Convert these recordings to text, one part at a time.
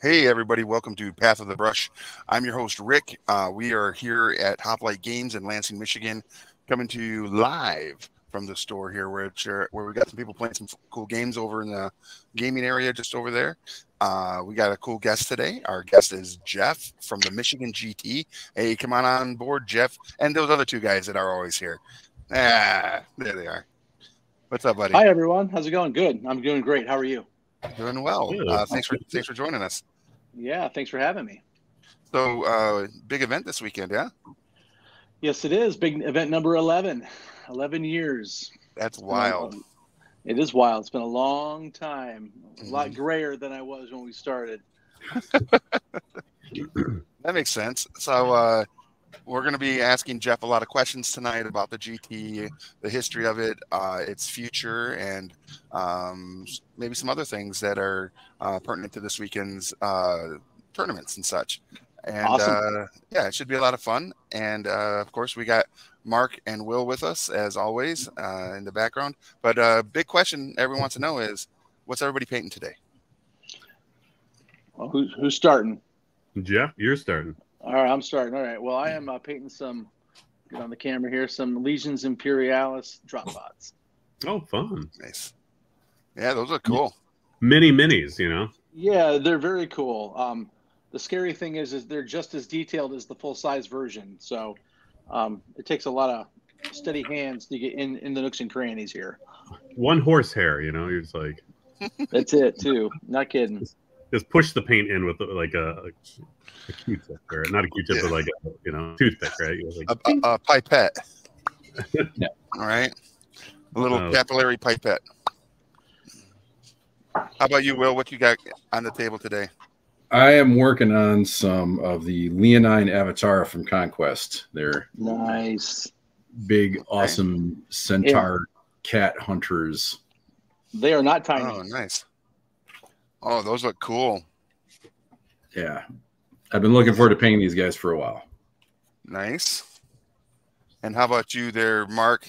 Hey, everybody, welcome to Path of the Brush. I'm your host, Rick. Uh, we are here at Hoplite Games in Lansing, Michigan, coming to you live from the store here, where, where we got some people playing some cool games over in the gaming area just over there. Uh, we got a cool guest today. Our guest is Jeff from the Michigan GT. Hey, come on on board, Jeff, and those other two guys that are always here. Ah, there they are. What's up, buddy? Hi, everyone. How's it going? Good. I'm doing great. How are you? Doing well. Uh, thanks for thanks for joining us. Yeah, thanks for having me. So, uh, big event this weekend, yeah? Yes, it is. Big event number 11. 11 years. That's wild. It is wild. It's been a long time. A mm-hmm. lot grayer than I was when we started. that makes sense. So, uh, we're going to be asking Jeff a lot of questions tonight about the GT, the history of it, uh, its future, and um, maybe some other things that are uh, pertinent to this weekend's uh, tournaments and such. And awesome. Uh, yeah, it should be a lot of fun. And uh, of course, we got Mark and Will with us as always uh, in the background. But a big question everyone wants to know is, what's everybody painting today? Well, who's who's starting? Jeff, you're starting. All right, I'm starting. All right. Well, I am uh, painting some. Get on the camera here. Some Legions Imperialis drop pods. Oh, fun! Nice. Yeah, those are cool. Mini minis, you know. Yeah, they're very cool. Um, the scary thing is, is they're just as detailed as the full size version. So, um, it takes a lot of steady hands to get in in the nooks and crannies here. One horsehair, you know. You're just like. That's it too. Not kidding. Just, just push the paint in with like a a Q-tip, or not a Q-tip, yeah. but like a, you know, toothpick, right? Like, a, a, a, pipette. yeah. All right. A little uh, capillary pipette. How about you, Will? What you got on the table today? I am working on some of the Leonine Avatar from Conquest. They're nice, big, awesome centaur yeah. cat hunters. They are not tiny. Oh, nice. Oh, those look cool. Yeah, I've been looking forward to painting these guys for a while. Nice. And how about you there, Mark?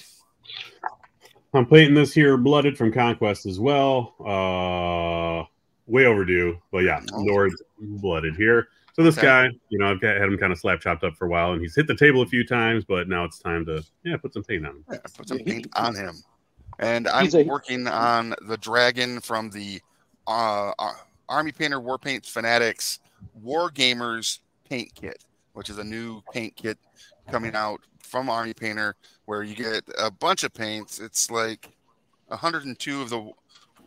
I'm painting this here blooded from Conquest as well. Uh way overdue, but yeah, oh. Nord blooded here. So this okay. guy, you know, I've got, had him kind of slap chopped up for a while, and he's hit the table a few times, but now it's time to yeah put some paint on him. Yeah, put some paint on him. And I'm a, working on the dragon from the uh, uh, Army Painter War Paint Fanatics War Gamers paint kit, which is a new paint kit coming out from Army Painter, where you get a bunch of paints. It's like 102 of the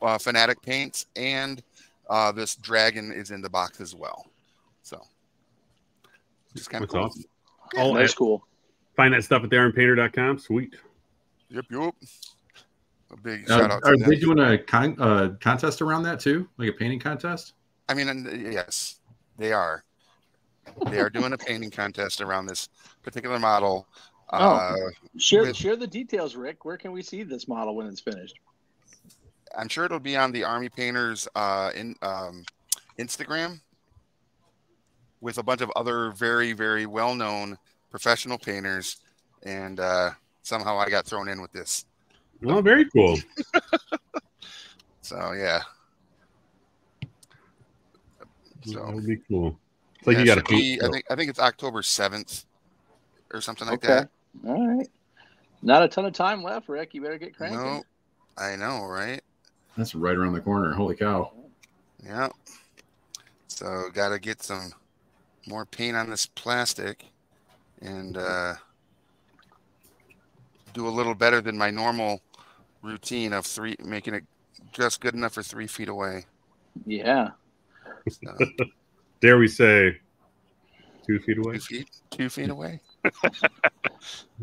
uh, Fanatic paints, and uh, this dragon is in the box as well. So, just kind of cool. Awesome. Yeah, oh, that's cool. Find that stuff at thearmypainter.com. Sweet. Yep, yep. A big uh, shout out. Are they doing a con- uh, contest around that too, like a painting contest? I mean, yes, they are. They are doing a painting contest around this particular model. Oh, uh, share with, share the details, Rick. Where can we see this model when it's finished? I'm sure it'll be on the Army Painters uh, in um, Instagram with a bunch of other very very well known professional painters, and uh, somehow I got thrown in with this. Well, very cool. so yeah, so that would be cool. It's like yeah, you got to be. I think I think it's October seventh or something like okay. that. All right. Not a ton of time left, Rick. You better get cranking. No, I know, right? That's right around the corner. Holy cow! Yeah. So got to get some more paint on this plastic, and uh, do a little better than my normal routine of three, making it just good enough for three feet away. Yeah. Dare we say two feet away? Two feet, two feet away. All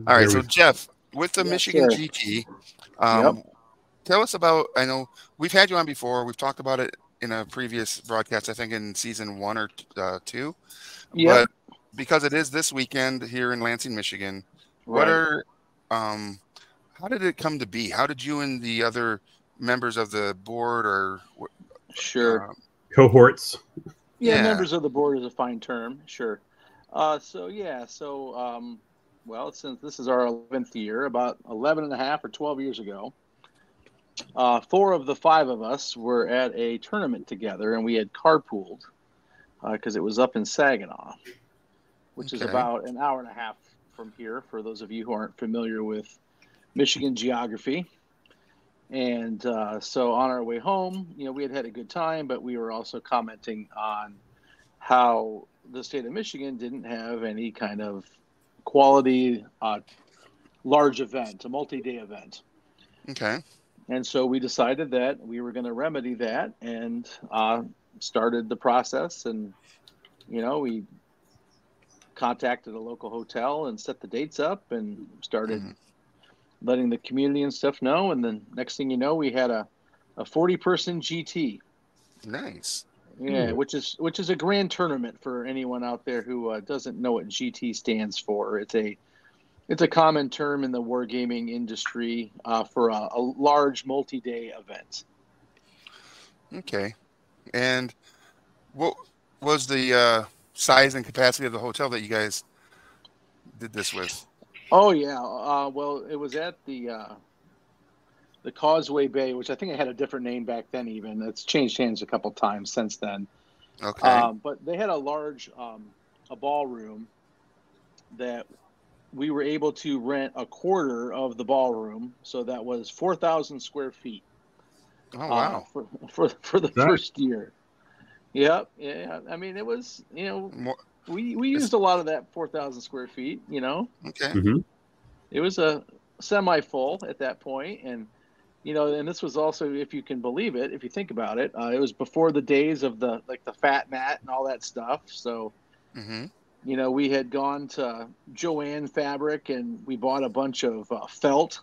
right, so Jeff, with the Michigan sure. GT, um, yep. tell us about. I know we've had you on before. We've talked about it in a previous broadcast. I think in season one or uh, two. Yeah. But because it is this weekend here in Lansing, Michigan, right. what are um, how did it come to be? How did you and the other members of the board or sure uh, cohorts. Yeah, yeah, members of the board is a fine term, sure. Uh, so yeah, so um, well, since this is our 11th year, about 11 and a half or 12 years ago, uh, four of the five of us were at a tournament together, and we had carpooled. because uh, it was up in Saginaw, which okay. is about an hour and a half from here. For those of you who aren't familiar with Michigan geography, and uh, so on our way home, you know, we had had a good time, but we were also commenting on how the state of Michigan didn't have any kind of quality uh, large event, a multi-day event. Okay. And so we decided that we were going to remedy that and uh, started the process. And, you know, we contacted a local hotel and set the dates up and started mm-hmm. Letting the community and stuff know. And then next thing you know, we had a, a 40 person GT. Nice. Yeah, mm. which is which is a grand tournament for anyone out there who uh, doesn't know what GT stands for. It's a it's a common term in the wargaming industry uh, for a, a, large multi-day event. Okay, and what was the uh, size and capacity of the hotel that you guys did this with? Oh yeah, uh, well it was at the uh, the Causeway Bay, which I think it had a different name back then. Even it's changed hands a couple times since then. Okay, um, but they had a large um, a ballroom that we were able to rent a quarter of the ballroom, so that was four thousand square feet. Oh uh, wow! Uh, for, for for the that... first year. Yep. Yeah. I mean, it was you know More... we we used a lot of that four thousand square feet. You know. Okay. Mm-hmm. It was a semi full at that point, and you know, and this was also, if you can believe it, if you think about it, uh, it was before the days of the like the fat mat and all that stuff. So. Mm-hmm you know, we had gone to Jo-Ann Fabric and we bought a bunch of uh, felt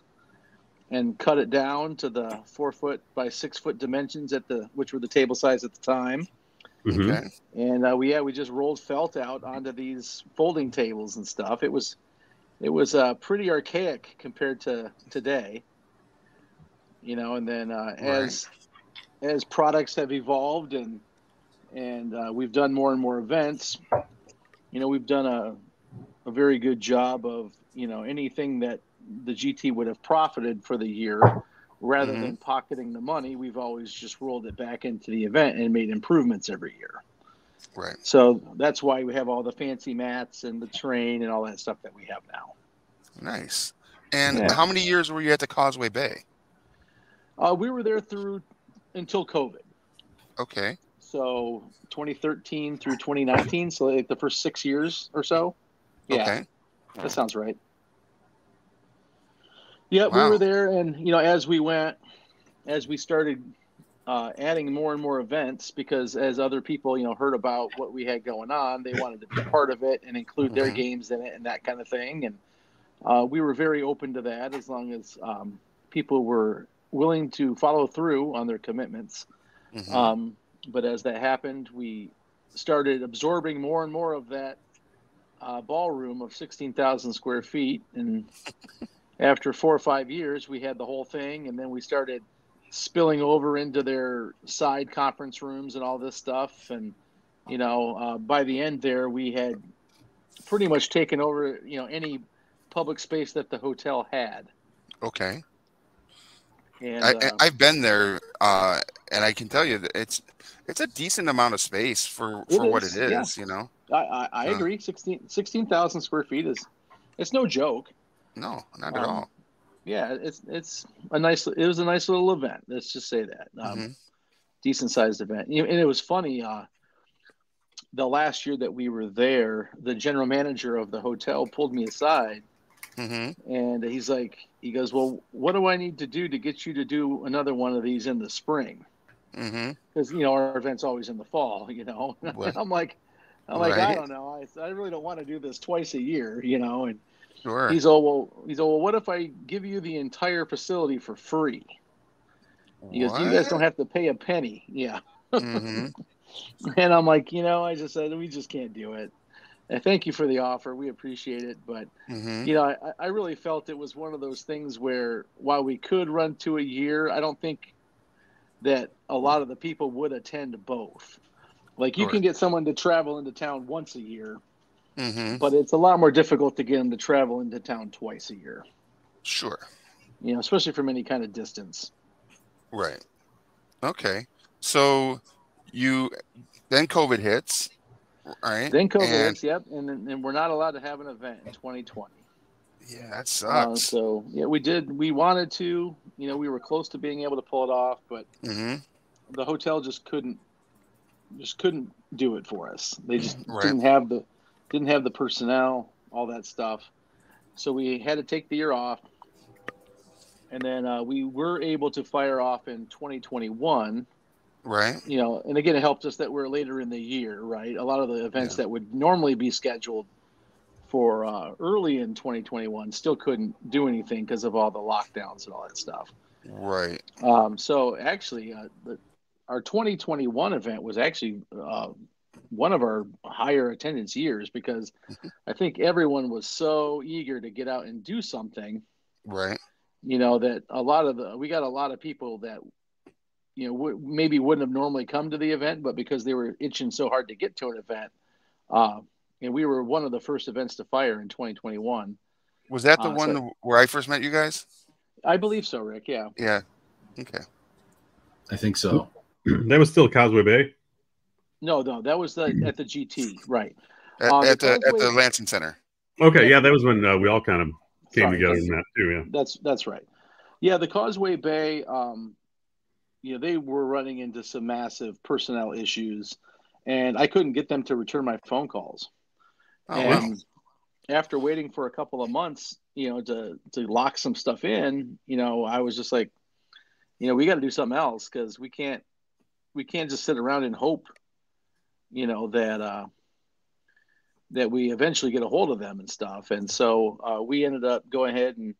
and cut it down to the four foot by six foot dimensions at the which were the table size at the time. Mm-hmm. Okay. And uh, we yeah we just rolled felt out onto these folding tables and stuff. It was it was uh, pretty archaic compared to today. You know, and then uh, right. as as products have evolved and and uh, we've done more and more events, you know, we've done a, a very good job of, you know, anything that the GT would have profited for the year, rather mm-hmm. than pocketing the money, we've always just rolled it back into the event and made improvements every year. Right. So that's why we have all the fancy mats and the train and all that stuff that we have now. Nice. And yeah. how many years were you at the Causeway Bay? Uh, we were there through until COVID. Okay. So 2013 through 2019, so like the first six years or so. Yeah, okay. that sounds right. Yeah, wow. we were there, and you know, as we went, as we started uh, adding more and more events, because as other people, you know, heard about what we had going on, they wanted to be part of it and include their mm-hmm. games in it and that kind of thing. And uh, we were very open to that as long as um, people were willing to follow through on their commitments. Mm-hmm. Um, but as that happened, we started absorbing more and more of that uh, ballroom of 16,000 square feet. And after four or five years, we had the whole thing. And then we started spilling over into their side conference rooms and all this stuff. And, you know, uh, by the end there, we had pretty much taken over, you know, any public space that the hotel had. Okay. And, I, uh, I've been there, uh, and I can tell you that it's it's a decent amount of space for for what it is. Yeah. You know, I I, I agree. 16 16,000 square feet is it's no joke. No, not at um, all. Yeah, it's it's a nice. It was a nice little event. Let's just say that. Um, mm-hmm. Decent sized event, and it was funny. Uh, the last year that we were there, the general manager of the hotel pulled me aside Mm-hmm. And he's like, he goes, well, what do I need to do to get you to do another one of these in the spring? Because mm-hmm. you know our event's always in the fall. You know, I'm like, I'm like. I don't know. I, I really don't want to do this twice a year. You know, and sure. he's all well. He's all well. What if I give you the entire facility for free? He goes, you guys don't have to pay a penny. Yeah. Mm-hmm. and I'm like, you know, I just said we just can't do it. And thank you for the offer. We appreciate it. But, mm-hmm. you know, I, I really felt it was one of those things where while we could run to a year, I don't think that a lot of the people would attend both. Like you sure. can get someone to travel into town once a year, mm-hmm. but it's a lot more difficult to get them to travel into town twice a year. Sure. You know, especially from any kind of distance. Right. Okay. So you then COVID hits Right. Then COVID And- hits, yep, and then- and we're not allowed to have an event in 2020. Yeah, that Uh, sucks. so yeah, we did. We wanted to. You know, we were close to being able to pull it off, but hmm the hotel just couldn't, just couldn't do it for us. They just Right. didn't have the, didn't have the personnel, all that stuff. So we had to take the year off, and then uh, we were able to fire off in 2021. Right. you know, and again, it helped us that we're later in the year, right? A lot of the events Yeah. that would normally be scheduled for uh, early in 2021 still couldn't do anything because of all the lockdowns and all that stuff. Right. Um, so actually, uh, the, our 2021 event was actually uh, one of our higher attendance years because I think everyone was so eager to get out and do something Right. you know that a lot of the we got a lot of people that you know w- maybe wouldn't have normally come to the event but because they were itching so hard to get to an event uh, and we were one of the first events to fire in 2021 Was that the Uh, one so- where I first met you guys? i believe so rick yeah Yeah. Okay. I think so. that was still Causeway Bay. No no that was the at the gt right At, Uh, the at the at the Lansing Center. Okay, yeah, that was when uh, we all kind of came Sorry, together that's- in that too. Yeah. that's that's right yeah the causeway bay um you know they were running into some massive personnel issues and i couldn't get them to return my phone calls Oh wow. and after waiting for a couple of months, you know, to to lock some stuff in, you know, I was just like, you know, we got to do something else because we can't we can't just sit around and hope, you know, that uh, that we eventually get a hold of them and stuff. And so uh, we ended up going ahead and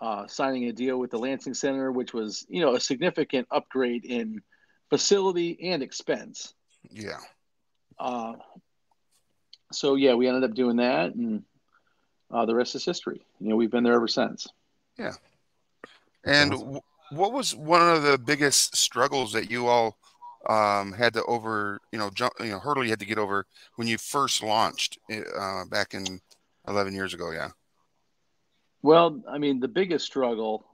uh, signing a deal with the Lansing Center, which was you know a significant upgrade in facility and expense. Yeah. Uh, so yeah, we ended up doing that, and uh, the rest is history. You know, we've been there ever since. Yeah. And w- what was one of the biggest struggles that you all um, had to over, you know, jump, you know, hurdle you had to get over when you first launched uh, back in 11 years ago? Yeah. Well, I mean, the biggest struggle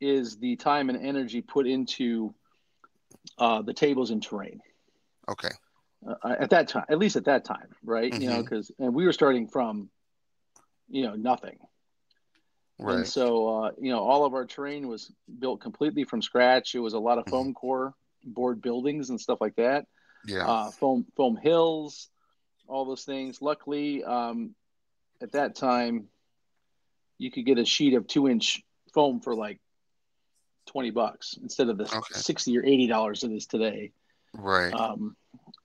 is the time and energy put into uh, the tables and terrain Okay. uh, at that time, at least at that time, right? You know, because and we were starting from, you know, nothing. Right. And so, uh, you know, all of our terrain was built completely from scratch. It was a lot of foam core board buildings and stuff like that. Yeah. uh, foam foam hills, all those things. Luckily, um, at that time, you could get a sheet of two inch foam for like twenty bucks instead of the Okay. sixty or eighty dollars it is today. right. Um,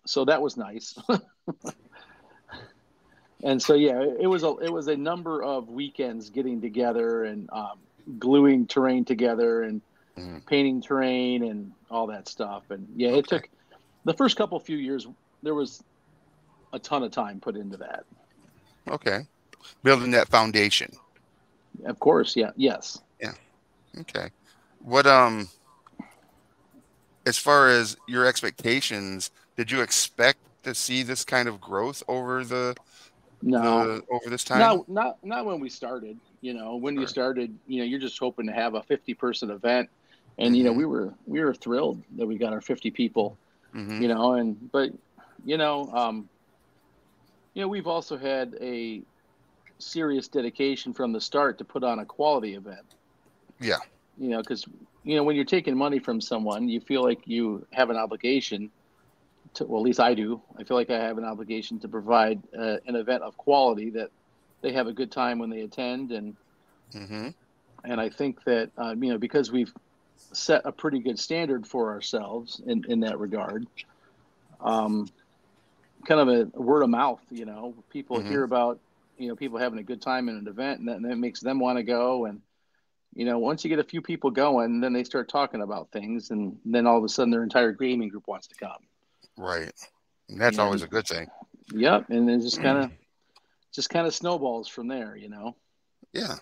so that was nice. and so yeah, it was a it was a number of weekends getting together and um, gluing terrain together and Mhm. painting terrain and all that stuff. And yeah, it Okay. took the first couple few years. There was a ton of time put into that. okay. Building that foundation. Of course, yeah, yes. Yeah. Okay. What um as far as your expectations, did you expect to see this kind of growth over the, No, the over this time? not not not when we started. You know, when you started, you know, you're just hoping to have a 50 person event, and you know, Mhm. we were we were thrilled that we got our 50 people. Mhm. You know, and but you know, um, you know, we've also had a serious dedication from the start to put on a quality event. Yeah. You know, because you know when you're taking money from someone, you feel like you have an obligation. To, well, at least I do. I feel like I have an obligation to provide uh, an event of quality that they have a good time when they attend, and Mhm. and I think that uh, you know because we've set a pretty good standard for ourselves in in that regard. Um, kind of a word of mouth, you know, people Mhm. hear about you know people having a good time in an event, and that, and that makes them want to go. And you know, once you get a few people going, then they start talking about things, and then all of a sudden their entire gaming group wants to come. Right. And that's Yeah. always a good thing. Yep, and then just kind of just kind of snowballs from there, you know. Yeah.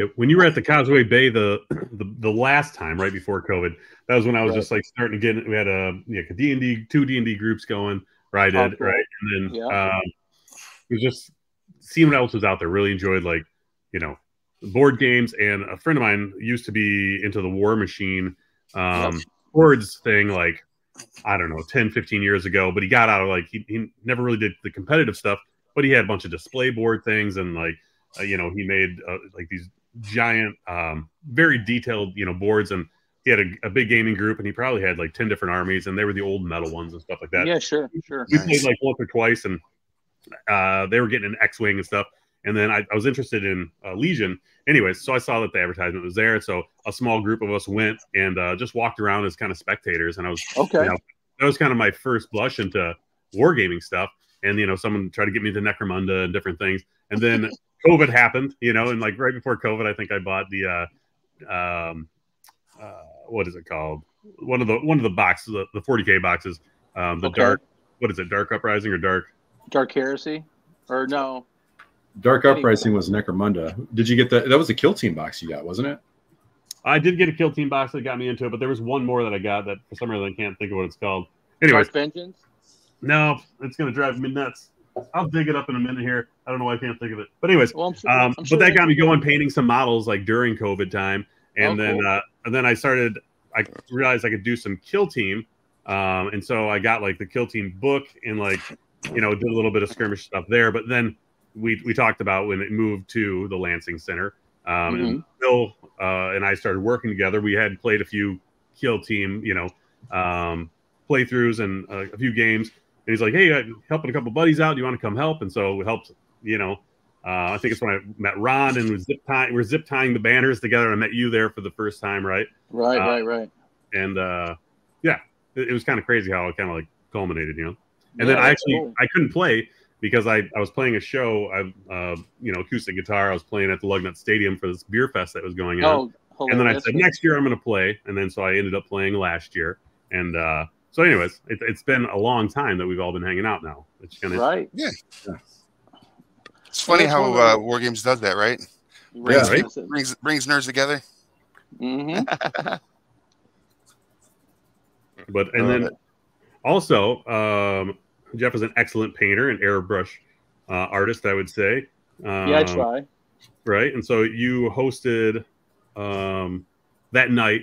Yeah, when you were at the Causeway Bay the, the the last time, right before COVID, that was when I was Right. just like starting to get. We had a yeah, D and D, two D and D groups going, I Oh, did cool. right, and then Yeah. um, it was just seeing what else was out there. Really enjoyed like you know board games, and a friend of mine used to be into the War Machine um, boards thing. Like I don't know, 10, 15 years ago, but he got out of like, he, he never really did the competitive stuff, but he had a bunch of display board things and like, uh, you know, he made uh, like these giant, um, very detailed, you know, boards and he had a, a, big gaming group and he probably had like 10 different armies and they were the old metal ones and stuff like that. Yeah, sure, sure. We nice. played like once or twice and uh, they were getting an X-Wing and stuff. And then I, I was interested in uh, Legion. Anyways, so I saw that the advertisement was there. So a small group of us went and uh, just walked around as kind of spectators. And I was okay. You know, that was kind of my first blush into wargaming stuff. And you know, someone tried to get me to Necromunda and different things. And then COVID happened, you know, and like right before COVID, I think I bought the uh, um, uh, what is it called? One of the one of the boxes, the, the 40k boxes, um, the okay. dark. What is it? Dark Uprising or Dark? Dark Heresy, or no? Dark Uprising was Necromunda. Did you get that? That was a kill team box you got, wasn't it? I did get a kill team box that got me into it, but there was one more that I got that for some reason I can't think of what it's called. Anyway, Vengeance. No, it's gonna drive me nuts. I'll dig it up in a minute here. I don't know why I can't think of it. But anyways, well, sure, um, sure but that got me going painting some models like during COVID time, and oh, then cool. uh, and then I started. I realized I could do some kill team, um, and so I got like the kill team book and like you know did a little bit of skirmish stuff there. But then we we talked about when it moved to the Lansing Center. Um, mm-hmm. And Bill uh, and I started working together. We had played a few kill team, you know, um, playthroughs and uh, a few games. And he's like, "Hey, I'm helping a couple buddies out. Do you want to come help?" And so we helped. You know, uh, I think it's when I met Ron and was zip tying. We're zip tying the banners together. I met you there for the first time, right? Right, uh, right, right. And uh, yeah, it, it was kind of crazy how it kind of like culminated, you know. And yeah, then I actually cool. I couldn't play because I, I was playing a show, I uh, you know, acoustic guitar. I was playing at the Lugnut Stadium for this beer fest that was going on. Oh, and then I said next year I'm going to play, and then so I ended up playing last year. And uh, so, anyways, it, has been a long time that we've all been hanging out now. It's kind of right. Yeah. yeah. It's funny how uh, War Games does that, right? Brings, yeah, right? brings brings nerds together. Mm-hmm. but and then also um, Jeff is an excellent painter and airbrush uh, artist, I would say. Um, yeah, I try. Right, and so you hosted um, that night.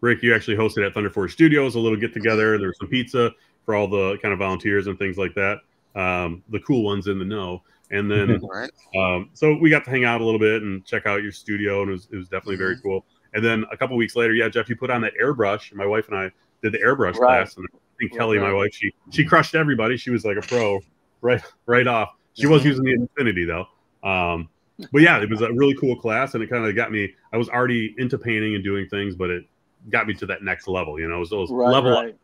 Rick, you actually hosted at Thunder Forge Studios a little get together. There was some pizza for all the kind of volunteers and things like that. Um, the cool ones in the know. And then, right. um, so we got to hang out a little bit and check out your studio, and it was, it was definitely mm-hmm. very cool. And then a couple weeks later, yeah, Jeff, you put on that airbrush. My wife and I did the airbrush right. class, and I think Kelly, my wife, she she crushed everybody. She was like a pro right right off. She was using the Infinity though. Um, but yeah, it was a really cool class, and it kind of got me. I was already into painting and doing things, but it got me to that next level. You know, it was those right, level right.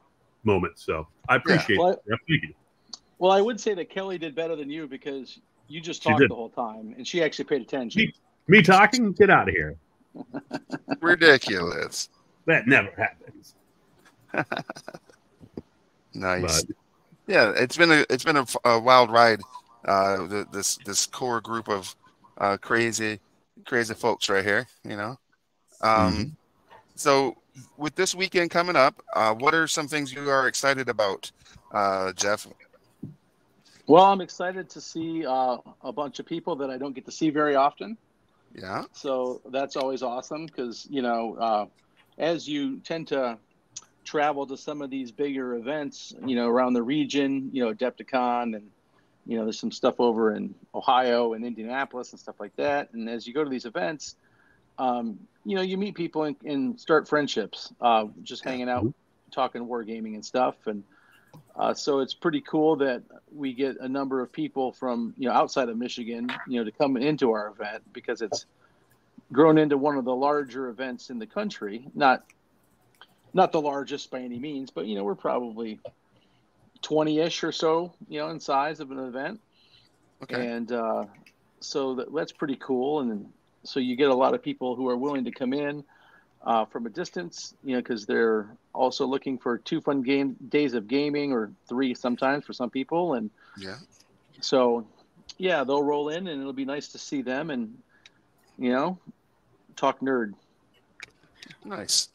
moments. So I appreciate yeah. well, it. Thank you. Well, I would say that Kelly did better than you because you just talked the whole time, and she actually paid attention. Me, me talking? Get out of here! Ridiculous. That never happens. Nice. But, yeah, it's been a it's been a, a wild ride. Uh, the, this this core group of uh, crazy crazy folks right here. You know. Um, mm-hmm. So with this weekend coming up, uh, what are some things you are excited about, uh, Jeff? Well, I'm excited to see uh, a bunch of people that I don't get to see very often. Yeah. So that's always awesome because you know, uh, as you tend to travel to some of these bigger events, you know, around the region, you know, Adepticon and, you know, there's some stuff over in Ohio and Indianapolis and stuff like that. And as you go to these events, um, you know, you meet people and, and start friendships, uh, just hanging out, mm-hmm. talking wargaming and stuff. And uh, so it's pretty cool that we get a number of people from, you know, outside of Michigan, you know, to come into our event because it's grown into one of the larger events in the country, not not the largest by any means, but you know we're probably twenty ish or so, you know, in size of an event. Okay. And uh, so that, that's pretty cool, and so you get a lot of people who are willing to come in uh, from a distance, you know, because they're also looking for two fun game days of gaming or three sometimes for some people, and yeah. So, yeah, they'll roll in, and it'll be nice to see them, and you know, talk nerd. Nice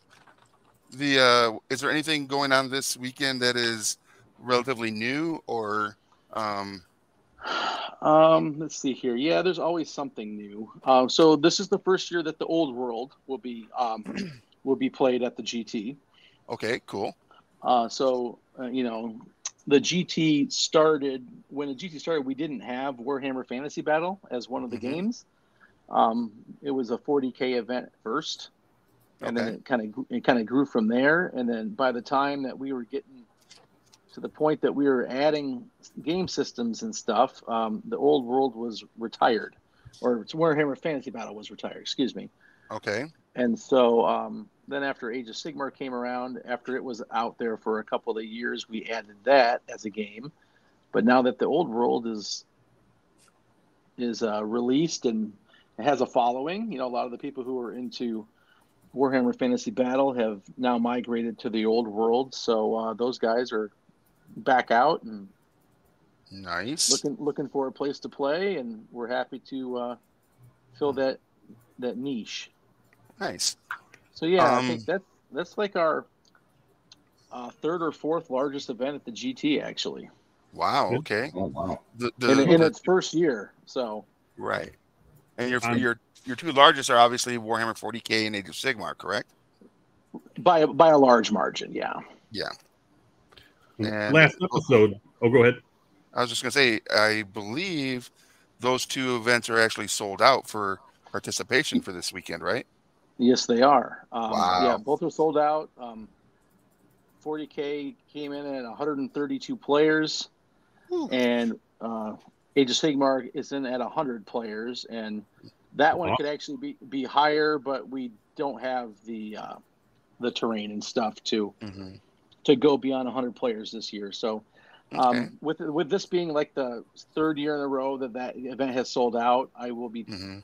the uh, is there anything going on this weekend that is relatively new or um um let's see here yeah there's always something new uh, so this is the first year that the old world will be um will be played at the gt okay cool Uh, so uh, you know, the GT started when the GT started. We didn't have Warhammer Fantasy Battle as one of the Mhm. games. Um, it was a 40k event first, and then it kind of it kind of grew from there. And then by the time that we were getting to the point that we were adding game systems and stuff, um, the old world was retired, or Warhammer Fantasy Battle was retired. Excuse me. Okay. And so um, then after Age of Sigmar came around, after it was out there for a couple of years, we added that as a game. But now that the old world is is uh, released and has a following, you know, a lot of the people who are into Warhammer Fantasy Battle have now migrated to the old world. So uh, those guys are back out and Nice. looking looking for a place to play, and we're happy to uh, fill that that niche. Nice. So yeah, I Um, think that's that's like our uh, third or fourth largest event at the GT actually, Wow. Okay. Oh wow. The, the, in, in the- its first year. So right. And your Um, your your two largest are obviously Warhammer 40k and Age of Sigmar, correct? by a by a large margin, yeah. yeah. And- Last episode. Oh, go ahead. I was just gonna say, I believe those two events are actually sold out for participation for this weekend, right? Yes, they are. Um, Wow. Yeah, both are sold out. Um, 40k came in at 132 players, Whew. and uh, Age of Sigmar is in at 100 players, and that one Wow. could actually be be higher, but we don't have the uh, the terrain and stuff to hmm to go beyond 100 players this year. So, um, Okay. with with this being like the third year in a row that that event has sold out, I will be hmm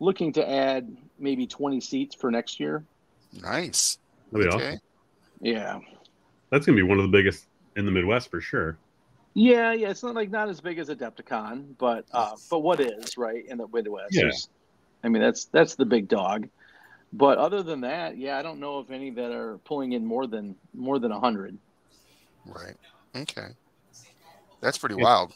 looking to add maybe 20 seats for next year. Nice. That'd be awesome. Okay. Yeah, That's gonna be one of the biggest in the Midwest for sure. yeah, yeah. It's not like not as big as Adepticon, but uh, but what is right in the Midwest? Yeah. I mean that's that's the big dog. But other than that, yeah, I don't know of any that are pulling in more than more than 100. Right. Okay. That's pretty Yeah. wild.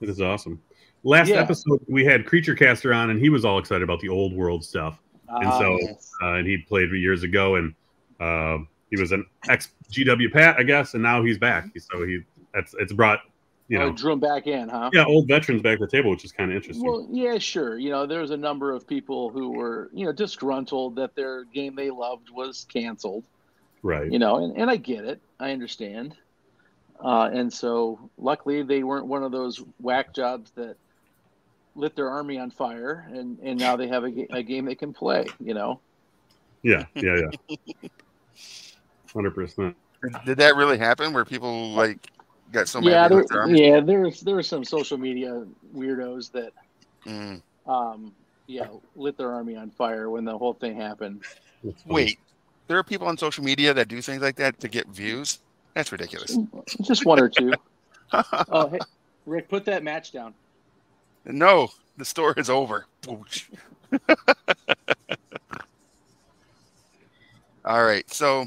It is awesome. Last Yeah. episode we had Creature Caster on, and he was all excited about the old world stuff. And Ah, so- yes. Uh, and he played years ago, and uh, he was an ex GW Pat, I guess, and now he's back. So he that's it's brought you Oh, know drew them back in, huh? yeah old veterans back to the table, which is kind of interesting. Well, yeah, sure. You know, there's a number of people who were, you know, disgruntled that their game they loved was canceled. right. You know, and, and I get it. I understand. Uh, and so, luckily, they weren't one of those whack jobs that lit their army on fire, and and now they have a, a game they can play. You know. Yeah. Yeah. Yeah. Hundred percent. Did that really happen where people like got so mad? yeah, they there, left their army? yeah. There's there were some social media weirdos that, Mm. um, yeah, lit their army on fire when the whole thing happened. Wait, there are people on social media that do things like that to get views. That's ridiculous. Just one or two. Oh, hey, Rick, put that match down. no, the store is over. All right, so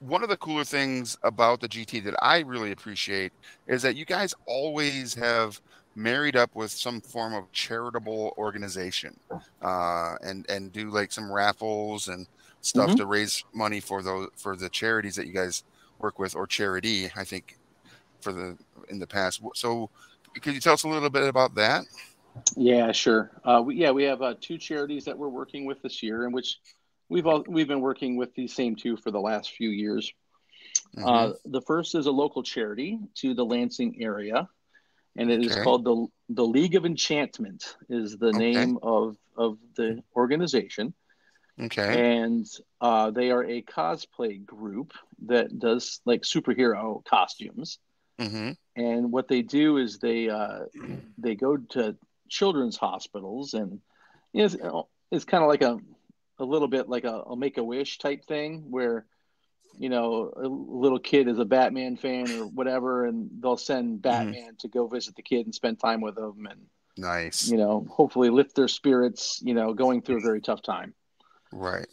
one of the cooler things about the GT that I really appreciate is that you guys always have married up with some form of charitable organization, uh, and and do like some raffles and stuff Mhm. to raise money for those for the charities that you guys work with or charity. I think for the in the past. So, could you tell us a little bit about that? Yeah, sure. Uh, we, yeah, we have uh, two charities that we're working with this year, in which we've all we've been working with these same two for the last few years. Mhm. Uh, the first is a local charity to the Lansing area, and it is Okay. called the the League of Enchantment. Is the Okay. name of of the organization, okay. and uh, they are a cosplay group that does like superhero costumes. hmm and what they do is they uh, they go to children's hospitals and you know, it's, it's kind of like a a little bit like a, a make a wish type thing where you know a little kid is a Batman fan or whatever and they'll send Batman to go visit the kid and spend time with them and Nice. you know hopefully lift their spirits you know going through a very tough time Right.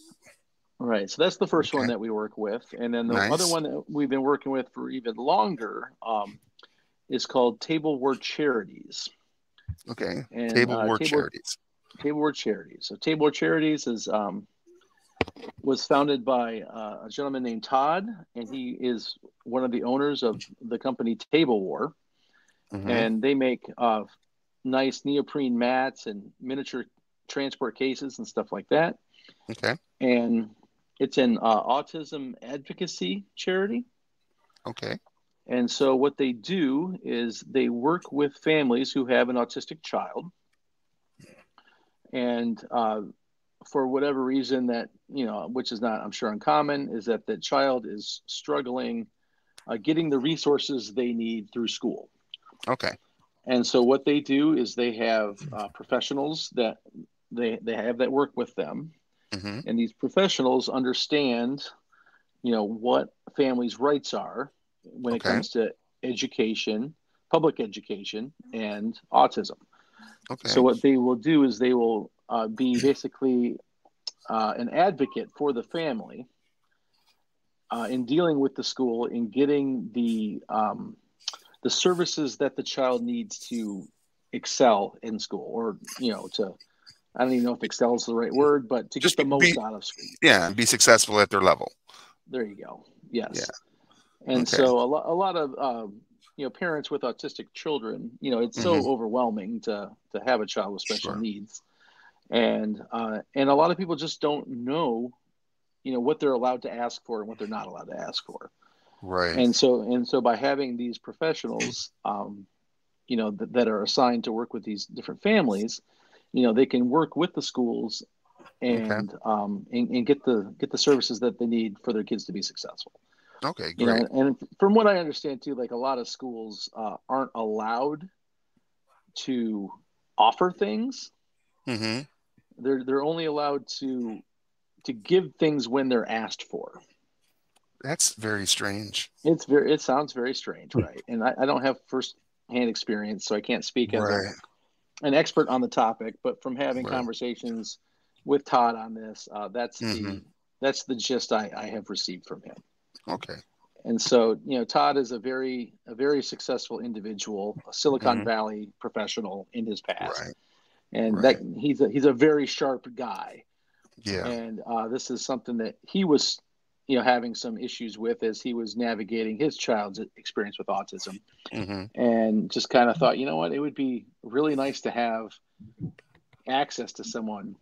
Right. So that's the first one that we work with. And then the Nice. other one that we've been working with for even longer um, is called Table War Charities. Okay. And Table uh, war Table, charities. Table War Charities. So Table War Charities is um, was founded by uh, a gentleman named Todd, and he is one of the owners of the company Table War, Mhm. and they make uh, nice neoprene mats and miniature transport cases and stuff like that. Okay. And it's an uh, autism advocacy charity. Okay. And so what they do is they work with families who have an autistic child. And uh, for whatever reason that, you know, which is not, I'm sure, uncommon, is that the child is struggling uh, getting the resources they need through school. Okay. And so what they do is they have uh, professionals that they, they have that work with them. hmm And these professionals understand, you know, what families' rights are when it comes to education, public education, and autism. Okay. So what they will do is they will uh, be basically uh, an advocate for the family uh, in dealing with the school in getting the um, the services that the child needs to excel in school, or you know, to I don't even know if excel is the right word, but to Just get the be- most out of school. yeah, and be successful at their level. There you go. Yes. Yeah. And Okay. so a lot, a lot of um, you know parents with autistic children, you know, it's so Mhm. overwhelming to to have a child with special Sure. needs, and uh, and a lot of people just don't know, you know, what they're allowed to ask for and what they're not allowed to ask for. Right. And so and so by having these professionals, um, you know, th- that are assigned to work with these different families, you know, they can work with the schools. And, um, and and get the get the services that they need for their kids to be successful okay. you Great. know and from what i understand too like a lot of schools uh, aren't allowed to offer things hmm they're they're only allowed to to give things when they're asked for That's very strange. it's very it sounds very strange right and i, I don't have first hand experience so i can't speak as Right. a, an expert on the topic but from having Right. conversations with todd on this uh, that's the Mhm. that's the gist I, I have received from him Okay. And so, you know, Todd is a very a very successful individual, a Silicon Mhm. Valley professional in his past, Right. and Right. that he's a he's a very sharp guy. Yeah. And uh, this is something that he was, you know, having some issues with as he was navigating his child's experience with autism, hmm and just kind of thought, you know what, it would be really nice to have access to someone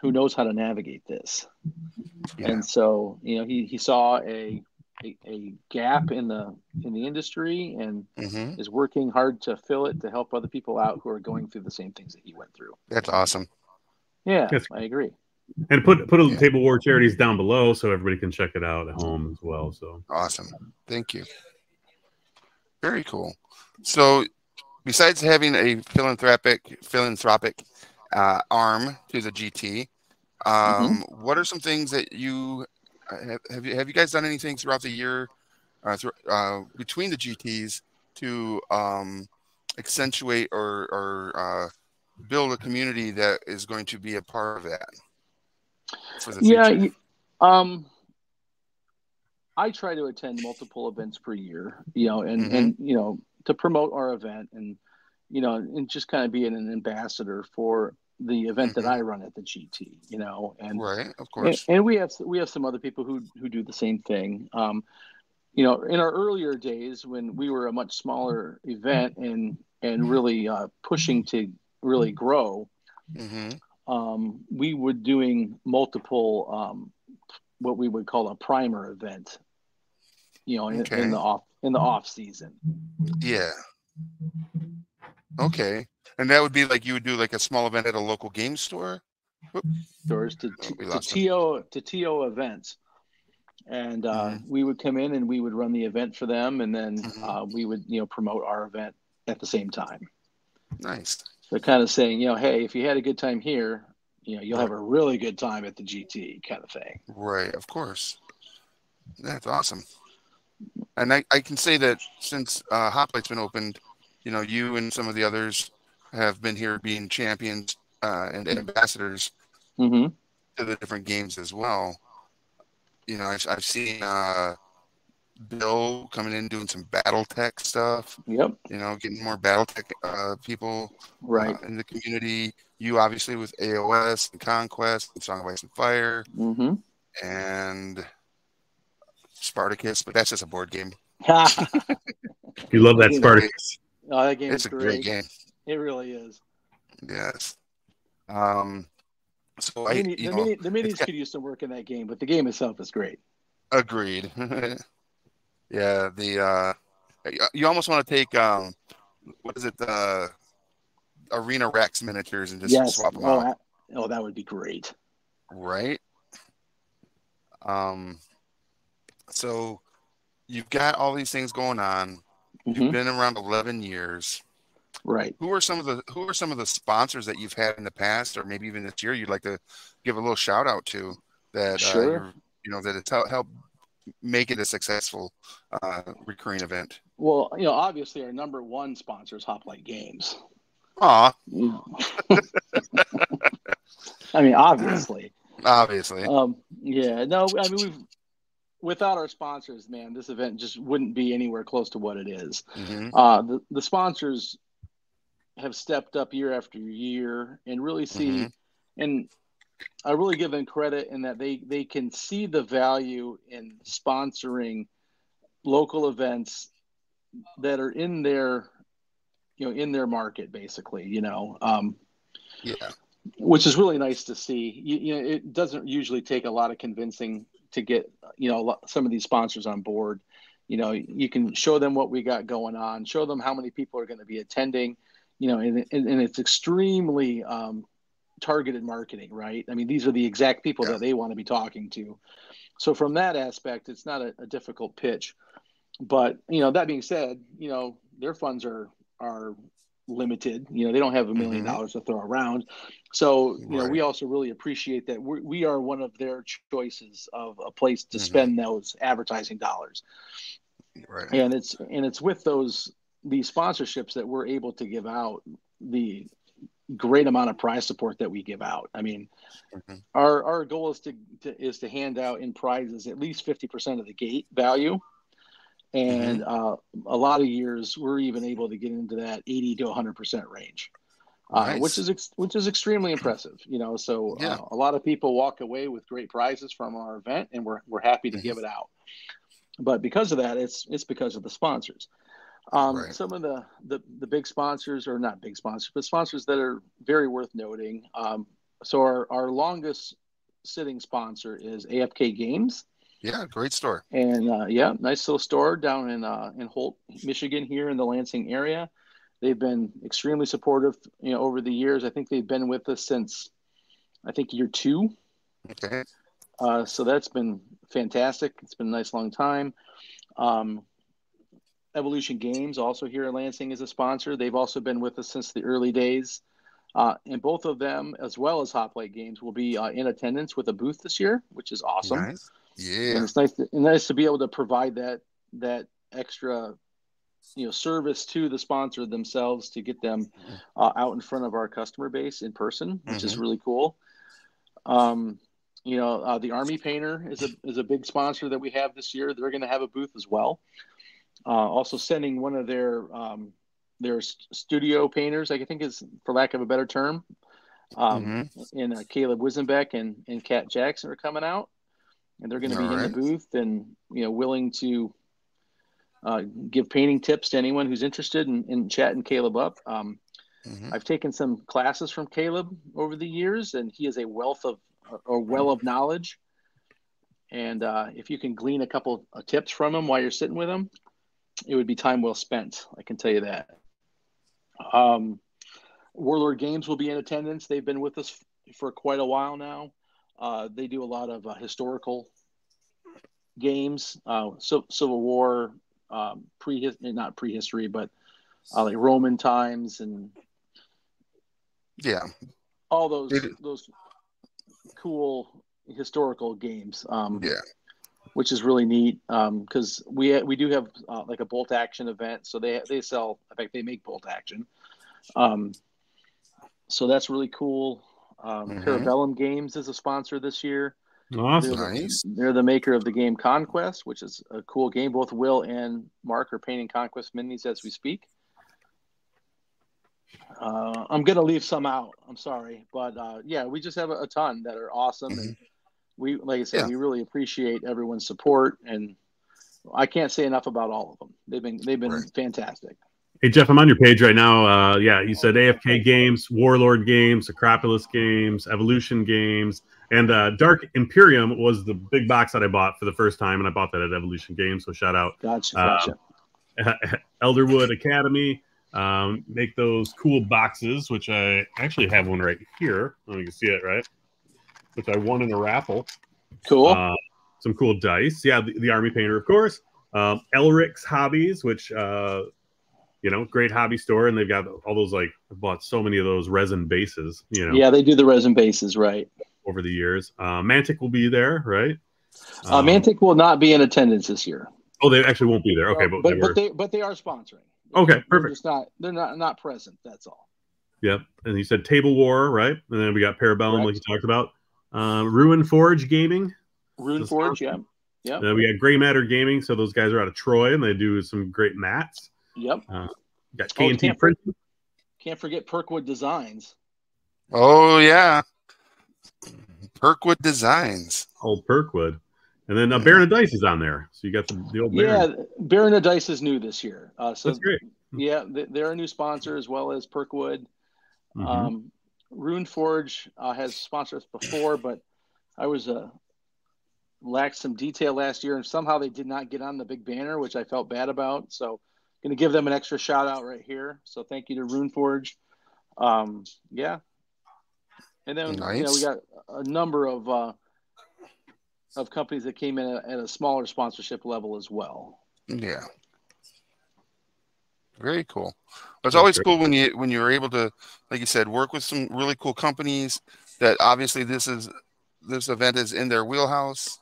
who knows how to navigate this. Yeah. And so, you know, he, he saw a, a a gap in the in the industry and hmm is working hard to fill it to help other people out who are going through the same things that he went through. That's awesome. Yeah, Yes. I agree. And put put a Yeah. table war charities down below so everybody can check it out at home as well. So Awesome. Thank you. Very cool. So, besides having a philanthropic philanthropic uh, arm to the GT, um, what are some things that you have, have you have you guys done anything throughout the year uh, through, uh, between the GTs to um, accentuate or or uh, build a community that is going to be a part of that for the Yeah, um, I try to attend multiple events per year, you know, and Mhm. and you know to promote our event and you know and just kind of be an ambassador for the event Mhm. that I run at the GT, you know, and Right, of course. and we have we have some other people who who do the same thing. Um, you know, in our earlier days when we were a much smaller event and and really uh, pushing to really grow, hmm um, we were doing multiple um, what we would call a primer event. You know, in, Okay. in the off in the off season. Yeah. Okay. And that would be like you would do like a small event at a local game store. stores to, Oh, to, to to TO events. And uh, Mhm. we would come in and we would run the event for them, and then Mhm. uh, we would you know promote our event at the same time. Nice. They're kind of saying, you know, hey, if you had a good time here, you know, you'll have a really good time at the GT kind of thing. Right. Of course. That's awesome. And I, I can say that since uh, Hoplite's been opened, you know, you and some of the others have been here being champions uh, and ambassadors hmm to the different games as well. You know, I've, I've seen uh, Bill coming in doing some BattleTech stuff. Yep. You know, getting more BattleTech uh, people Right. uh, in the community. You obviously with AOS and Conquest and Song of Ice and Fire. hmm and Spartacus, but that's just a board game. you love that Spartacus. Oh, that game it's is a great. great game. It really is. Yes. Um. So The, I, mini, the, know, mini, the minis could use some work in that game, but the game itself is great. agreed. yeah. The uh, you- almost want to take um, what is it? The Arena Rex miniatures and just yes. swap them oh, out, that, oh, that would be great. right? Um. So you've got all these things going on. You've Mhm. been around 11 years. Right. Who are some of the who are some of the sponsors that you've had in the past, or maybe even this year, you'd like to give a little shout out to that uh, Sure. you're- you know that it's help, help make it a successful uh, recurring event. Well, you know, obviously our number one sponsor is Hoplite Games. Aw, I mean, obviously. obviously. Um, yeah, no, I mean, we've without our sponsors, man, this event just wouldn't be anywhere close to what it is. hmm Uh, the the sponsors have stepped up year after year and really see, Mhm. and I really give them credit in that they they can see the value in sponsoring local events that are in their you know in their market basically you know um, Yeah. which is really nice to see. You, you know, it doesn't usually take a lot of convincing to get you know some of these sponsors on board. You know, you can show them what we got going on, show them how many people are going to be attending. You know, and, and, and it's extremely um, targeted marketing, right? I mean, these are the exact people Yeah. that they want to be talking to. So from that aspect, it's not a, a difficult pitch. But you know, that being said, you know, their funds are are limited. You know, they don't have a 1000000 Mhm. dollars to throw around. So, you know, we also really appreciate that we're, we are one of their choices of a place to Mhm. spend those advertising dollars. Right. And it's and it's with those these sponsorships that we're able to give out the great amount of prize support that we give out. I mean, Mhm. our our goal is to, to is to hand out in prizes at least 50% of the gate value. And uh, a lot of years we're even able to get into that 80 to 100% range. Uh, Nice. which is ex- which is extremely impressive, you know. So Yeah. uh, a lot of people walk away with great prizes from our event, and we're we're happy to give it out. But because of that, it's it's because of the sponsors. Um, Right. Some of the, the the big sponsors, or not big sponsors, but sponsors that are very worth noting. Um, so our our longest sitting sponsor is AFK Games, Yeah. Great store. and uh, yeah, nice little store down in uh, in Holt, Michigan, here in the Lansing area. They've been extremely supportive, you know, over the years. I think they've been with us since, I think, year two. Okay. Uh, so that's been fantastic. It's been a nice long time. Um, Evolution Games, also here in Lansing, is a sponsor. They've also been with us since the early days. Uh, and both of them, as well as Hoplite Games, will be uh, in attendance with a booth this year, which is awesome. Nice. And Yeah. it's nice to, nice to be able to provide that that extra you know service to the sponsor themselves to get them uh, out in front of our customer base in person, which is Mhm. really cool. Um, you know, uh, the Army Painter is a is a big sponsor that we have this year. They're going to have a booth as well. Uh, also, sending one of their um, their studio painters, I think is for lack of a better term, um, Mhm. and uh, Caleb Wisenbeck and and Kat Jackson are coming out, and they're going to be All in the booth and you know willing to uh, give painting tips to anyone who's interested in, in chatting Caleb up. Um, Mhm. I've taken some classes from Caleb over the years, and he is a wealth of a well of knowledge. And uh, if you can glean a couple of tips from him while you're sitting with him, it would be time well spent. I can tell you that. Um, Warlord Games will be in attendance. They've been with us for quite a while now. Uh, they do a lot of uh, historical games, uh, Ci- Civil War, um, pre not prehistory, but uh, like Roman times and Yeah. all those those cool historical games. Um, Yeah. Which is really neat because we we do have uh, like a bolt action event, so they they sell. In fact, they make bolt action. Um, so that's really cool. Um, Mhm. Parabellum Games is a sponsor this year. Awesome. They're the, Nice. they're the maker of the game Conquest, which is a cool game. Both Will and Mark are painting Conquest minis as we speak. Uh, I'm gonna leave some out. I'm sorry, but uh, yeah, we just have a, a ton that are awesome, and we like I said, Yeah. we really appreciate everyone's support, and I can't say enough about all of them. They've been they've been Right. fantastic. Hey Jeff, I'm on your page right now. Uh, yeah, you said AFK games, Warlord games, Acropolis games, Evolution games, and uh, Dark Imperium was the big box that I bought for the first time, and I bought that at Evolution Games. So shout out Gotcha, Uh, gotcha. Elderwood Academy. Um, make those cool boxes, which I actually have one right here. Oh, you can see it, right? Which I won in a raffle. cool. Uh, some cool dice. Yeah, the, the Army Painter, of course. Um, Elric's Hobbies, which uh, you know, great hobby store, and they've got all those like I bought so many of those resin bases, you know, yeah, they do the resin bases right. over the years. Uh, Mantic will be there, right? Uh, Um, Mantic will not be in attendance this year. Oh, they actually won't be there. Okay, but, but they but they but they are sponsoring. Okay, perfect. not they're not not present. That's all. Yep. And he said Table War, right? And then we got Parabellum, like Correct. you talked about. Um, Ruin Forge Gaming. Ruin Forge, yeah, conference? yep, And we got Gray Matter Gaming. So those guys are out of Troy, and they do some great mats. yep. We got Oh, TNT can't Printing. Can't forget Perkwood Designs. Oh yeah, Perkwood Designs. Old Perkwood. And then uh, Baron of Dice is on there. So you got the, the old Baron. Yeah, Baron of Dice is new this year. Uh, so That's great. yeah, they're a new sponsor as well as Perkwood. Mhm. Um, Rune Forge uh, has sponsored us before, but I was uh, lacked some detail last year, and somehow they did not get on the big banner, which I felt bad about. So, going to give them an extra shout out right here. So, thank you to Rune Forge. Um, yeah, and then you know we got a number of uh, of companies that came in at, at a smaller sponsorship level as well. Yeah. Very cool. It's always cool when you when you're able to, like you said, work with some really cool companies that obviously this is this event is in their wheelhouse,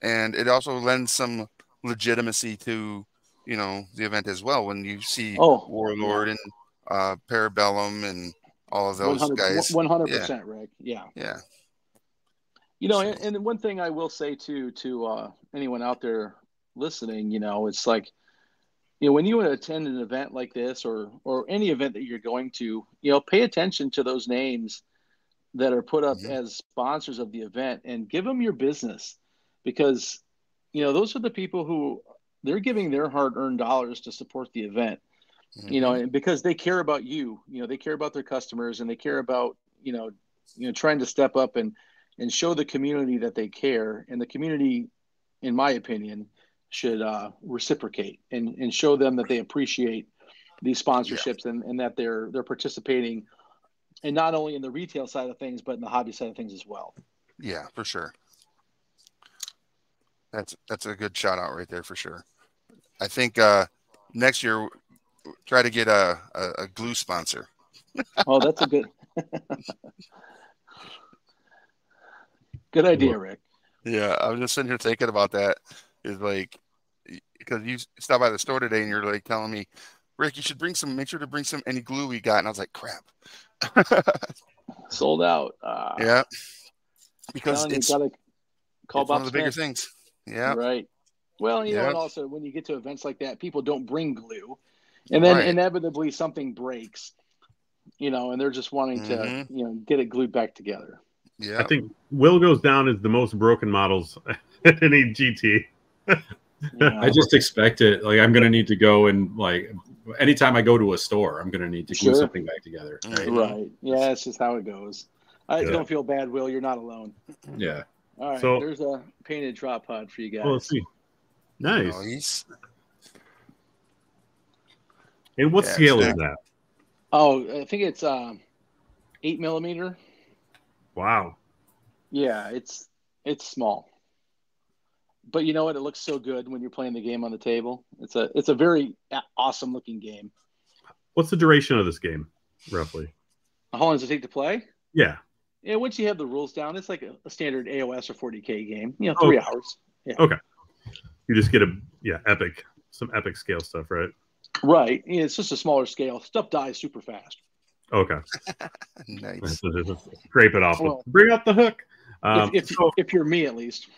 and it also lends some legitimacy to you know the event as well. When you see Oh, Warlord and uh, Parabellum and all of those guys, One hundred percent, Rick. Yeah. yeah, You know, So- and, and one thing I will say too to uh, anyone out there listening, you know, it's like, you know, when you attend an event like this or or any event that you're going to, you know, pay attention to those names that are put up Mhm. as sponsors of the event and give them your business because, you know, those are the people who they're giving their hard-earned dollars to support the event you know and because they care about you you know they care about their customers and they care about you know you know trying to step up and and show the community that they care and the community in my opinion should uh, reciprocate and and show them that they appreciate these sponsorships and and that they're they're participating and not only in the retail side of things but in the hobby side of things as well Yeah, for sure. That's that's a good shout out right there for sure. I think uh next year try to get a, a, a glue sponsor. oh that's a good good idea rick Yeah, I was just sitting here thinking about that. Is like because you stopped by the store today and you're like telling me, Rick, you should bring some. Make sure to bring some any glue we got. And I was like, crap. sold out uh yeah, because telling you, it's, gotta call it's one of the bigger things. Yeah, Right. Well, you know, and also when you get to events like that, people don't bring glue, and then Right. inevitably something breaks, you know, and they're just wanting to, Mhm. you know, get it glued back together. yeah. I think Will goes down as the most broken models in any GT. Yeah. I just expect it. Like I'm gonna need to go and like anytime I go to a store, I'm gonna need to glue Sure. something back together. Mhm. right. Yeah, that's just how it goes. I Yeah. don't feel bad, Will. You're not alone. Yeah. All right. So- there's a painted drop pod for you guys. Oh, let's see. Nice. Nice. And what Yeah, scale is that? Oh, I think it's um, eight millimeter. Wow. Yeah, it's it's small. But you know what? It looks so good when you're playing the game on the table. It's a it's a very awesome looking game. What's the duration of this game, roughly? How long does it take to play? Yeah. Yeah, once you have the rules down, it's like a, a standard AOS or 40k game. You know, Oh. three hours. Yeah. Okay. You just get a yeah, epic, some epic scale stuff, right? Right. Yeah, it's just a smaller scale. Stuff dies super fast. Okay. Nice. So just scrape it off. Well- Bring up the hook. Um, if, if, so, if you're me, at least.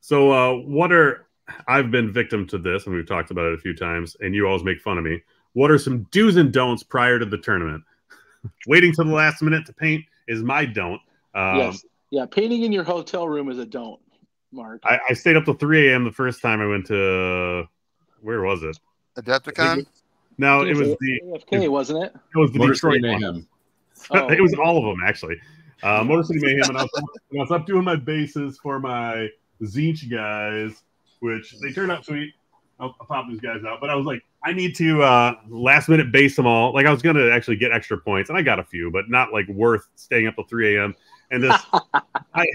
So uh, what are I've been victim to this, and we've talked about it a few times, and you always make fun of me. What are some do's and don'ts prior to the tournament? Waiting till the last minute to paint is my don't. Um, yes. Yeah, painting in your hotel room is a don't, Mark. I, I stayed up till 3 a.m. the first time I went to where was it? Adepticon. No, it was the AFK, wasn't it? it was the Motor Detroit City one. Mayhem. Oh. it was all of them actually. Uh, Motor City Mayhem, and I was, and I was up doing my bases for my Tzeentch guys, which they turned out sweet. I'll, I'll pop these guys out, but I was like, I need to uh, last minute base them all. Like I was gonna actually get extra points, and I got a few, but not like worth staying up till 3 a.m. And this, I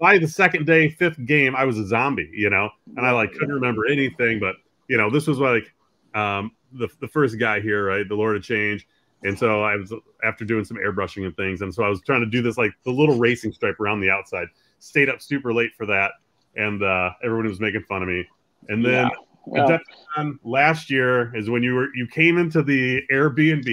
by the second day, fifth game, I was a zombie, you know, and I like couldn't remember anything. But you know, this was like um, the the first guy here, right, the Lord of Change. And so I was after doing some airbrushing and things, and so I was trying to do this like the little racing stripe around the outside. Stayed up super late for that, and uh, everyone was making fun of me. And then Yeah. Adepticon last year is when you were you came into the Airbnb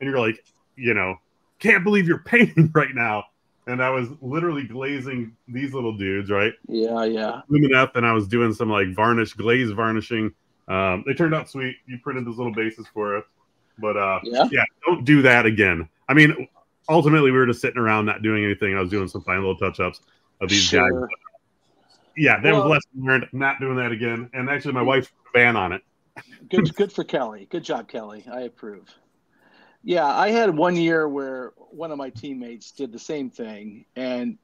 and you're like, you know, can't believe you're painting right now. And I was literally glazing these little dudes, right? yeah, yeah. Lumineth, and I was doing some like varnish, glaze varnishing. Um, they turned out sweet. You printed those little bases for us, but uh, Yeah. yeah, don't do that again. I mean, ultimately, we were just sitting around not doing anything. I was doing some fine little touch ups of these guys. Yeah, that Well- was lesson learned. Not doing that again. And actually, my wife's ban on it. Good, good for Kelly. Good job, Kelly. I approve. Yeah, I had one year where one of my teammates did the same thing, and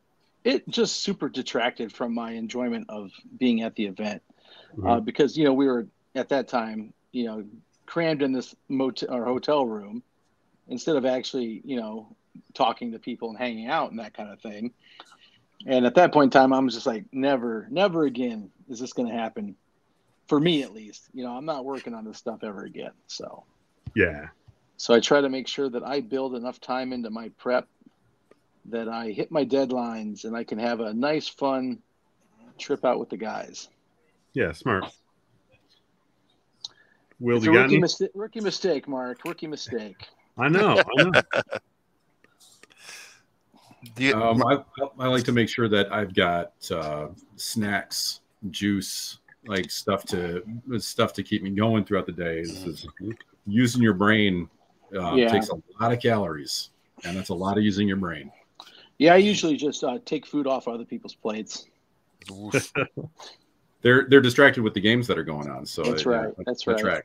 it just super detracted from my enjoyment of being at the event uh, because you know we were at that time, you know, crammed in this motel or hotel room instead of actually, you know, talking to people and hanging out and that kind of thing. And at that point in time, I was just like, never, never again is this going to happen for me at least. You know, I'm not working on this stuff ever again. So, Yeah. so I try to make sure that I build enough time into my prep that I hit my deadlines and I can have a nice, fun trip out with the guys. Yeah. Smart. Will It's you a got rookie, any? mistake, rookie mistake, Mark. Rookie mistake. I know. I know. Do you, Um, I, I like to make sure that I've got uh, snacks, juice, like stuff to stuff to keep me going throughout the day. This is- using your brain uh, Yeah. takes a lot of calories, and that's a lot of using your brain. Yeah, I usually just uh, take food off other people's plates. They're they're distracted with the games that are going on. So That's uh, right. That's right.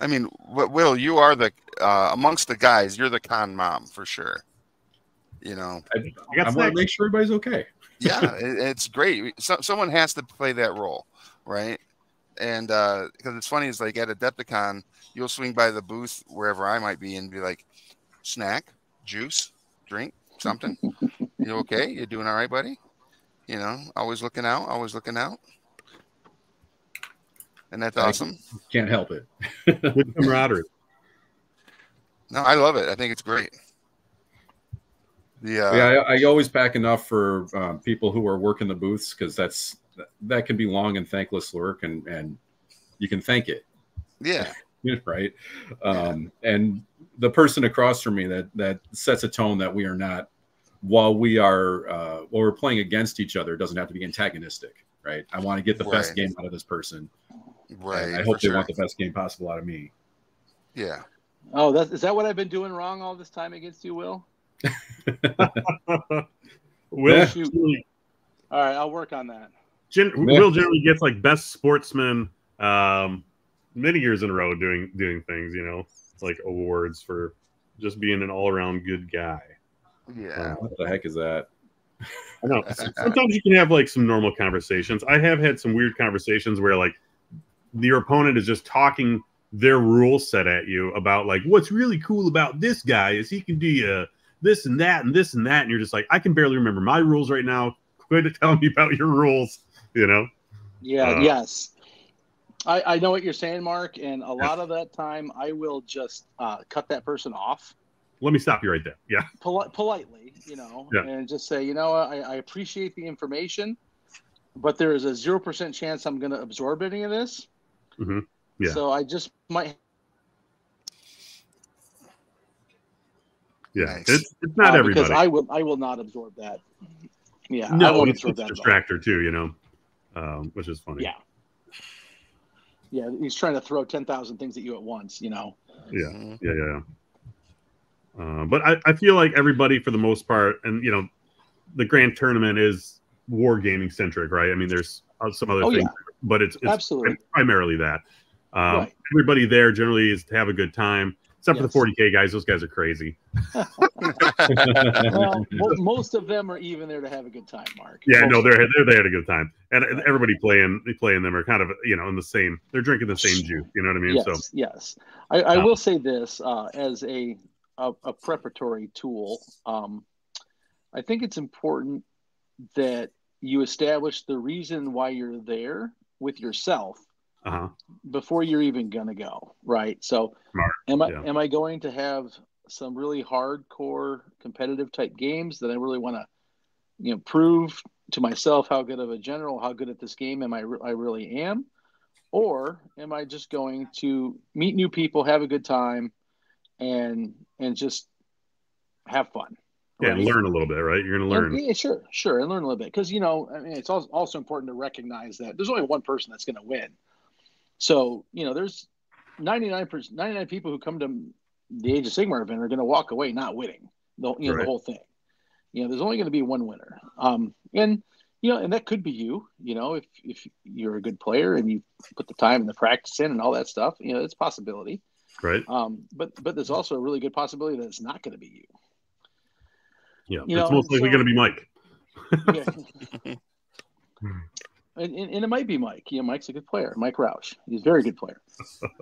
I mean, Will, you are the uh, amongst the guys. You're the con mom for sure. You know, I, I I want to make sure everybody's okay. yeah, it, it's great. So, someone has to play that role, right? And uh, because it's funny, is like at Adepticon, you'll swing by the booth wherever I might be and be like, snack, juice, drink, something. you okay? You're doing all right, buddy? You know, always looking out, always looking out. And that's Thank you. awesome. Can't help it. With camaraderie. No, I love it. I think it's great. The uh, yeah, I, I always pack enough for um, people who are working the booths because that's that can be long and thankless work, and and you can thank it. yeah, right? Um, and the person across from me that that sets a tone that we are not, while we are uh, while we're playing against each other, doesn't have to be antagonistic, right? I want to get the best game out of this person. right. I hope they sure. want the best game possible out of me. Yeah. Oh, that's, is that what I've been doing wrong all this time against you, Will? Will, Yeah. Shoot. All right, I'll work on that. gen- Yeah. Will generally gets like best sportsman um, many years in a row doing doing things. You know, like awards for just being an all around good guy. Yeah. What the heck is that? I know. Sometimes you can have like some normal conversations. I have had some weird conversations where like your opponent is just talking their rule set at you about like what's really cool about this guy is he can do uh, this and that and this and that, and you're just like, I can barely remember my rules right now. Quit telling me about your rules. You know. Yeah, Uh, yes. I, I know what you're saying, Mark, and a lot of that time I will just uh, cut that person off Let me stop you right there. Yeah. poli- politely, you know, Yeah. and just say, you know, I, I appreciate the information, but there is a 0% chance I'm going to absorb any of this. Mhm. Yeah. So I just might Yeah. Nice. It's it's not uh, everybody. because I will I will not absorb that. Yeah, I no, won't it's, absorb it's a that. at distractor too. You know, um, which is funny. Yeah. Yeah, he's trying to throw 10,000 things at you at once, you know. Yeah. Mhm. yeah, yeah. yeah. Uh, but I, I feel like everybody, for the most part, and you know, the grand tournament is wargaming centric, right? I mean, there's uh, some other Oh, things, yeah. but it's, it's Absolutely. primarily that. Um, Right. Everybody there generally is to have a good time, except Yes. for the 40k guys. Those guys are crazy. well, mo- most of them are even there to have a good time, Mark. Yeah, Most no, they're they're they had a good time, and Right. everybody playing playing them are kind of you know in the same. They're drinking the same juice. You know what I mean? yes, So yes. I, I Um, will say this uh, as a, a a preparatory tool. Um, I think it's important that you establish the reason why you're there with yourself uh-huh. before you're even gonna go. Right. So, Smart, am I yeah. am I going to have some really hardcore competitive type games that I really want to, you know, prove to myself how good of a general, how good at this game am I? I really am, or am I just going to meet new people, have a good time, and and just have fun? yeah, right? learn a little bit, right? You're gonna learn. And- yeah, sure, sure, and learn a little bit because you know, I mean, it's also also important to recognize that there's only one person that's going to win. So you know, there's 99 percent, 99 people who come to the Age of Sigmar event are going to walk away not winning the you know Right. the whole thing. You know, there's only going to be one winner. Um, and you know, and that could be you. You know, if if you're a good player and you put the time and the practice in and all that stuff, you know, it's a possibility. right? Um, but but there's also a really good possibility that it's not going to be you. Yeah, you it's know, most likely so- going to be Mike. Yeah. and, and, it might be Mike. You know, Mike's a good player. Mike Roush. He's a very good player.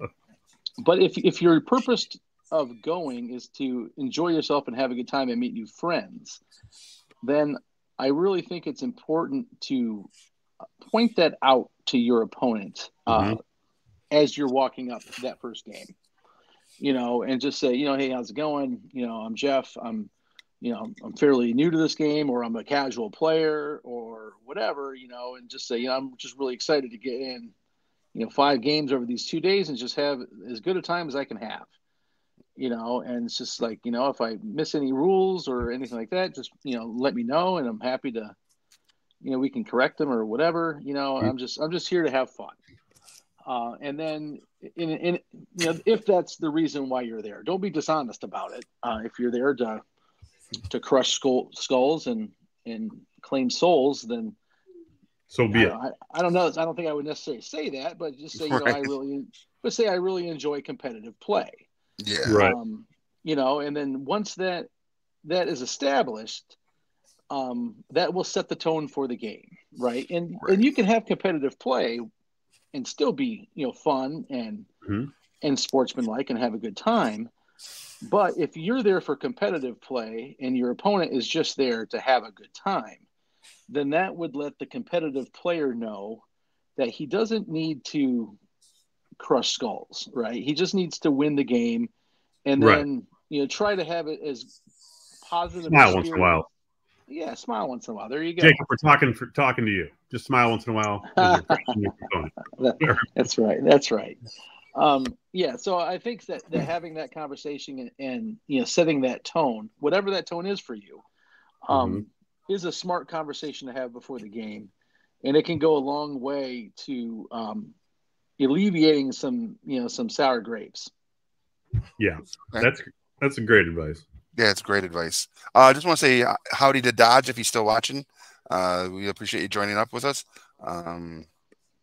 but if if your purpose of going is to enjoy yourself and have a good time and meet new friends, then I really think it's important to point that out to your opponent uh, as you're walking up that first game. You know, and just say, you know, hey, how's it going? You know, I'm Jeff. I'm you know, I'm fairly new to this game or I'm a casual player or whatever, you know, and just say, you know, I'm just really excited to get in, you know, five games over these two days and just have as good a time as I can have, you know, and it's just like, you know, if I miss any rules or anything like that, just, you know, let me know and I'm happy to, you know, we can correct them or whatever, you know, I'm just, I'm just here to have fun. Uh, and then in, in, you know, if that's the reason why you're there, don't be dishonest about it. Uh, if you're there to, to crush skull, skulls and and claim souls, then So be I, it. I, I don't know. I don't think I would necessarily say that, but just say you know I really, but say I really enjoy competitive play. Yeah. Right. Um, you know, and then once that that is established, um, that will set the tone for the game, right? And Right. and you can have competitive play and still be you know fun and Mhm. and sportsmanlike and have a good time. But if you're there for competitive play and your opponent is just there to have a good time, then that would let the competitive player know that he doesn't need to crush skulls, right? He just needs to win the game and Right. then you know try to have it as positive. Smile once in a while. Yeah, smile once in a while. There you go. Jacob, we're talking for talking to you. Just smile once in a while. as you're correcting your opponent. That's right. That's right. Um, yeah. So I think that, that having that conversation and, and you know setting that tone, whatever that tone is for you, um, is a smart conversation to have before the game, and it can go a long way to um, alleviating some you know some sour grapes. Yeah, that's that's a great advice. Yeah, it's great advice. Uh, I just want to say uh, howdy to Dodge if he's still watching. Uh, we appreciate you joining up with us. Um,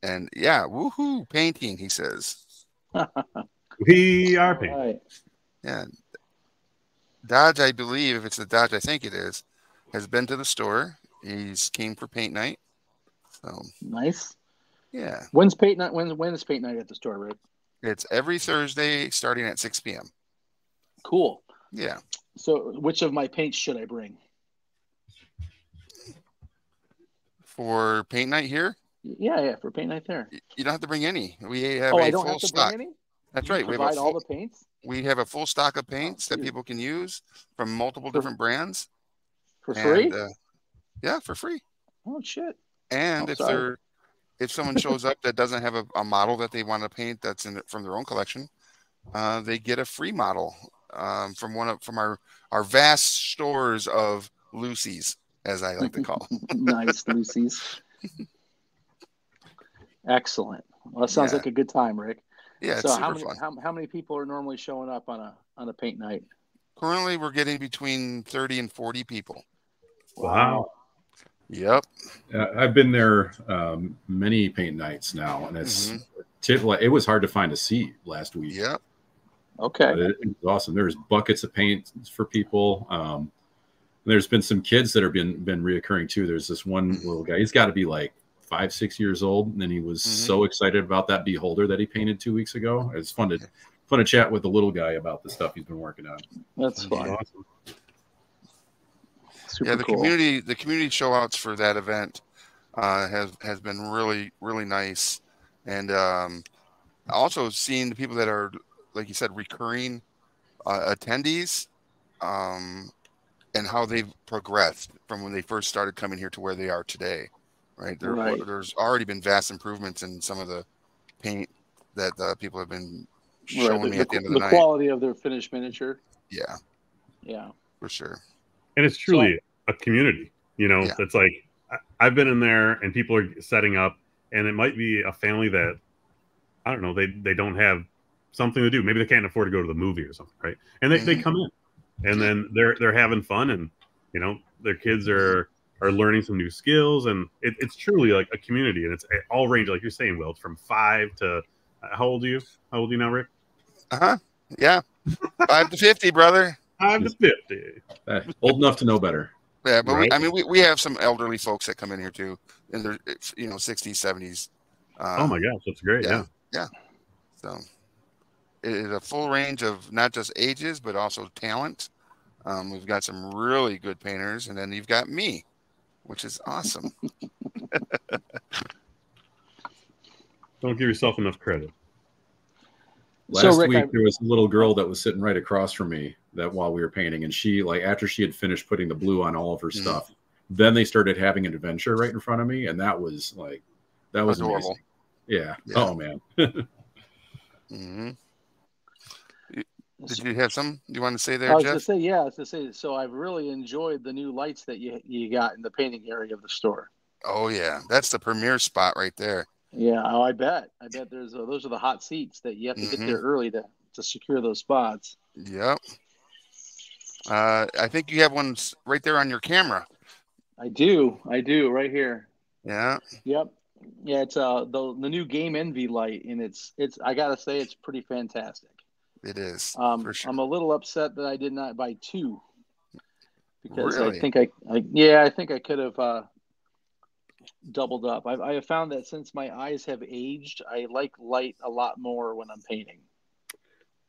and yeah, woohoo, painting, he says. We are All painting. right. Yeah. Dodge, I believe, if it's the Dodge I think it is, has been to the store. He's came for paint night. So Nice. yeah. When's paint night? When when is paint night at the store, Rick? It's every Thursday starting at 6 p.m. Cool. Yeah. So, which of my paints should I bring? For paint night here, Yeah, yeah, for paint night there. you don't have to bring any. We have Oh, a I don't full have to stock. bring any. That's You right. We Provide all the paints we have a full stock of paints that people can use from multiple For- different brands. for free. And, uh, yeah, for free. oh shit! And Oh, if sorry. they're if someone shows up that doesn't have a, a model that they want to paint that's in from their own collection, uh, they get a free model um, from one of from our our vast stores of Lucy's, as I like to call. them. nice, Lucy's. Excellent. Well, that sounds Yeah. like a good time, Rick. Yeah, it's so, super how many fun. how, how many people are normally showing up on a on a paint night? Currently, we're getting between thirty and forty people. Wow. Yep. Uh, I've been there um, many paint nights now, and it's Mhm. typ- it was hard to find a seat last week. Yep. Okay. But it, it was awesome. There's buckets of paint for people. Um, there's been some kids that have been been reoccurring too. There's this one Mhm. little guy. He's got to be like five, six years old, and then he was Mhm. so excited about that beholder that he painted two weeks ago. It's fun to fun to chat with the little guy about the stuff he's been working on. That's That's fun. awesome. Yeah, the cool. community the community show outs for that event uh, has has been really really nice, and um, also seeing the people that are like you said recurring uh, attendees, um, and how they've progressed from when they first started coming here to where they are today. Right, there, Right. there's already been vast improvements in some of the paint that uh, people have been Right, showing the, me the- at the end of the the night. quality of their finished miniature. Yeah, Yeah. for sure. And it's truly a community, you know, Yeah. it's like I- I've been in there and people are setting up, and it might be a family that I don't know, they they don't have something to do. Maybe they can't afford to go to the movie or something, right? And they, they Mhm. come in and then they're they're having fun and you know, their kids are are learning some new skills and it, it's truly like a community and it's all range, like you're saying, Will, it's from five to uh, how old are you? How old are you now, Rick? Uh huh. Yeah, five to fifty, brother. Five to fifty. Eh, old enough to know better. Yeah, but we, I mean, we, we have some elderly folks that come in here too, in their you know sixties, seventies. Uh, oh my gosh, that's great. yeah. Yeah. So it is a full range of not just ages but also talent. Um, we've got some really good painters, and then you've got me, which is awesome. Don't give yourself enough credit. Last so Rick, week I, there was a little girl that was sitting right across from me that while we were painting, and she like after she had finished putting the blue on all of her Mhm. stuff, then they started having an adventure right in front of me, and that was like that was Adorable. amazing. Yeah. Yeah. Oh man. hmm Did you have some you want to say there, I was Jeff? gonna say yeah. I was gonna say so. I've really enjoyed the new lights that you you got in the painting area of the store. Oh yeah, that's the premier spot right there. Yeah, oh, I bet. I bet there's uh those are the hot seats that you have to Mhm. get there early to to secure those spots. Yep. Uh, I think you have one right there on your camera. I do. I do right here. Yeah. Yep. Yeah, it's uh the the new Game Envy light, and it's it's I gotta say it's pretty fantastic. It is Um, for sure. I'm a little upset that I did not buy two because Really? I think I, I yeah I think I could have uh, doubled up. I, I have found that since my eyes have aged, I like light a lot more when I'm painting.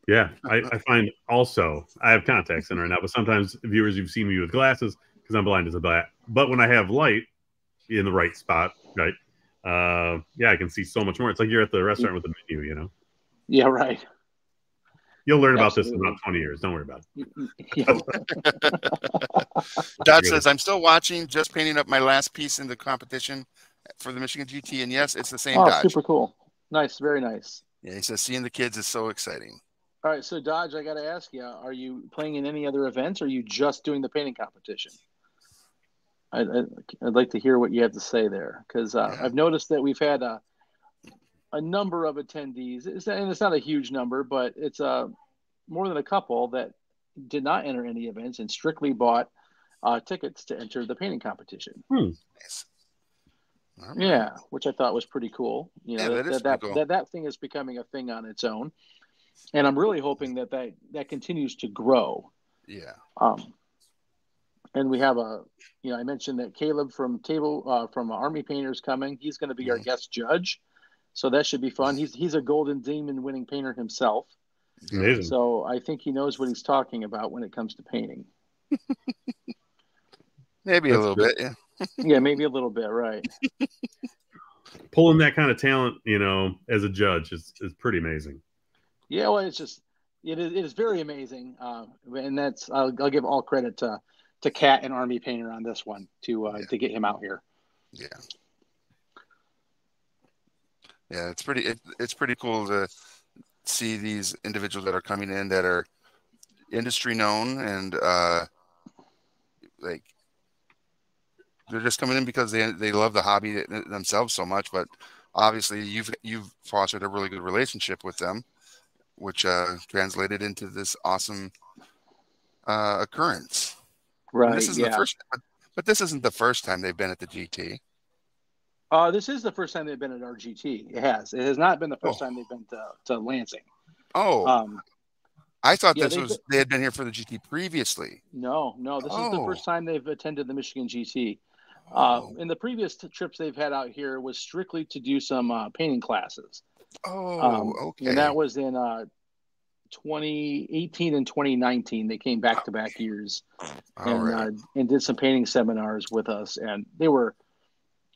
Yeah, I, I find also I have contacts in right now, but sometimes viewers you've seen me with glasses because I'm blind as a bat. But when I have light in the right spot, right, uh, yeah, I can see so much more. It's like you're at the restaurant with the menu. You know, Yeah, right. You'll learn about this in about 20 years. Don't worry about it. Yeah. Dot says, I'm still watching, just painting up my last piece in the competition for the Michigan GT. And yes, it's the same oh, Dodge. super cool. Nice, very nice. Yeah, he says, seeing the kids is so exciting. All right, so Dodge, I got to ask you: Are you playing in any other events, or are you just doing the painting competition? I, I, I'd like to hear what you have to say there, because uh, Yeah. I've noticed that we've had a a number of attendees, it's, and it's not a huge number, but it's uh, more than a couple that did not enter any events and strictly bought uh, tickets to enter the painting competition. Nice. All right. Yeah, which I thought was pretty cool. You know, Yeah, that that, is that, that, cool. that, thing is becoming a thing on its own. And I'm really hoping that that, that continues to grow. Yeah. Um, and we have a, you know, I mentioned that Caleb from Table uh, from Army Painters coming. He's going to be our Mhm. guest judge, so that should be fun. He's he's a Golden Demon winning painter himself, Amazing. so I think he knows what he's talking about when it comes to painting. Maybe a little good. bit. Yeah. Yeah, maybe a little bit, right? Pulling that kind of talent, you know, as a judge is, is pretty amazing. Yeah, well, it's just it is, it is very amazing, uh, and that's I'll, I'll give all credit to to Cat and Army Painter on this one to uh, Yeah. to get him out here. Yeah. Yeah, it's pretty. It, it's pretty cool to see these individuals that are coming in that are industry known and uh, like they're just coming in because they they love the hobby themselves so much. But obviously, you've you've fostered a really good relationship with them, which uh, translated into this awesome uh, occurrence. And Right? this is yeah. the first, but, But this isn't the first time they've been at the GT. Uh, this is the first time they've been at RGT. It has. It has not been the first Oh. time they've been to, to Lansing. Oh, Um, I thought yeah, this was they had been here for the GT previously. no, no, this is the Oh. first time they've attended the Michigan GT. Uh, Oh, in the previous t- trips they've had out here was strictly to do some uh, painting classes. oh Um, okay. And that was in uh, 2018 and 2019. They came back to back years All and right. uh, and did some painting seminars with us, and they were.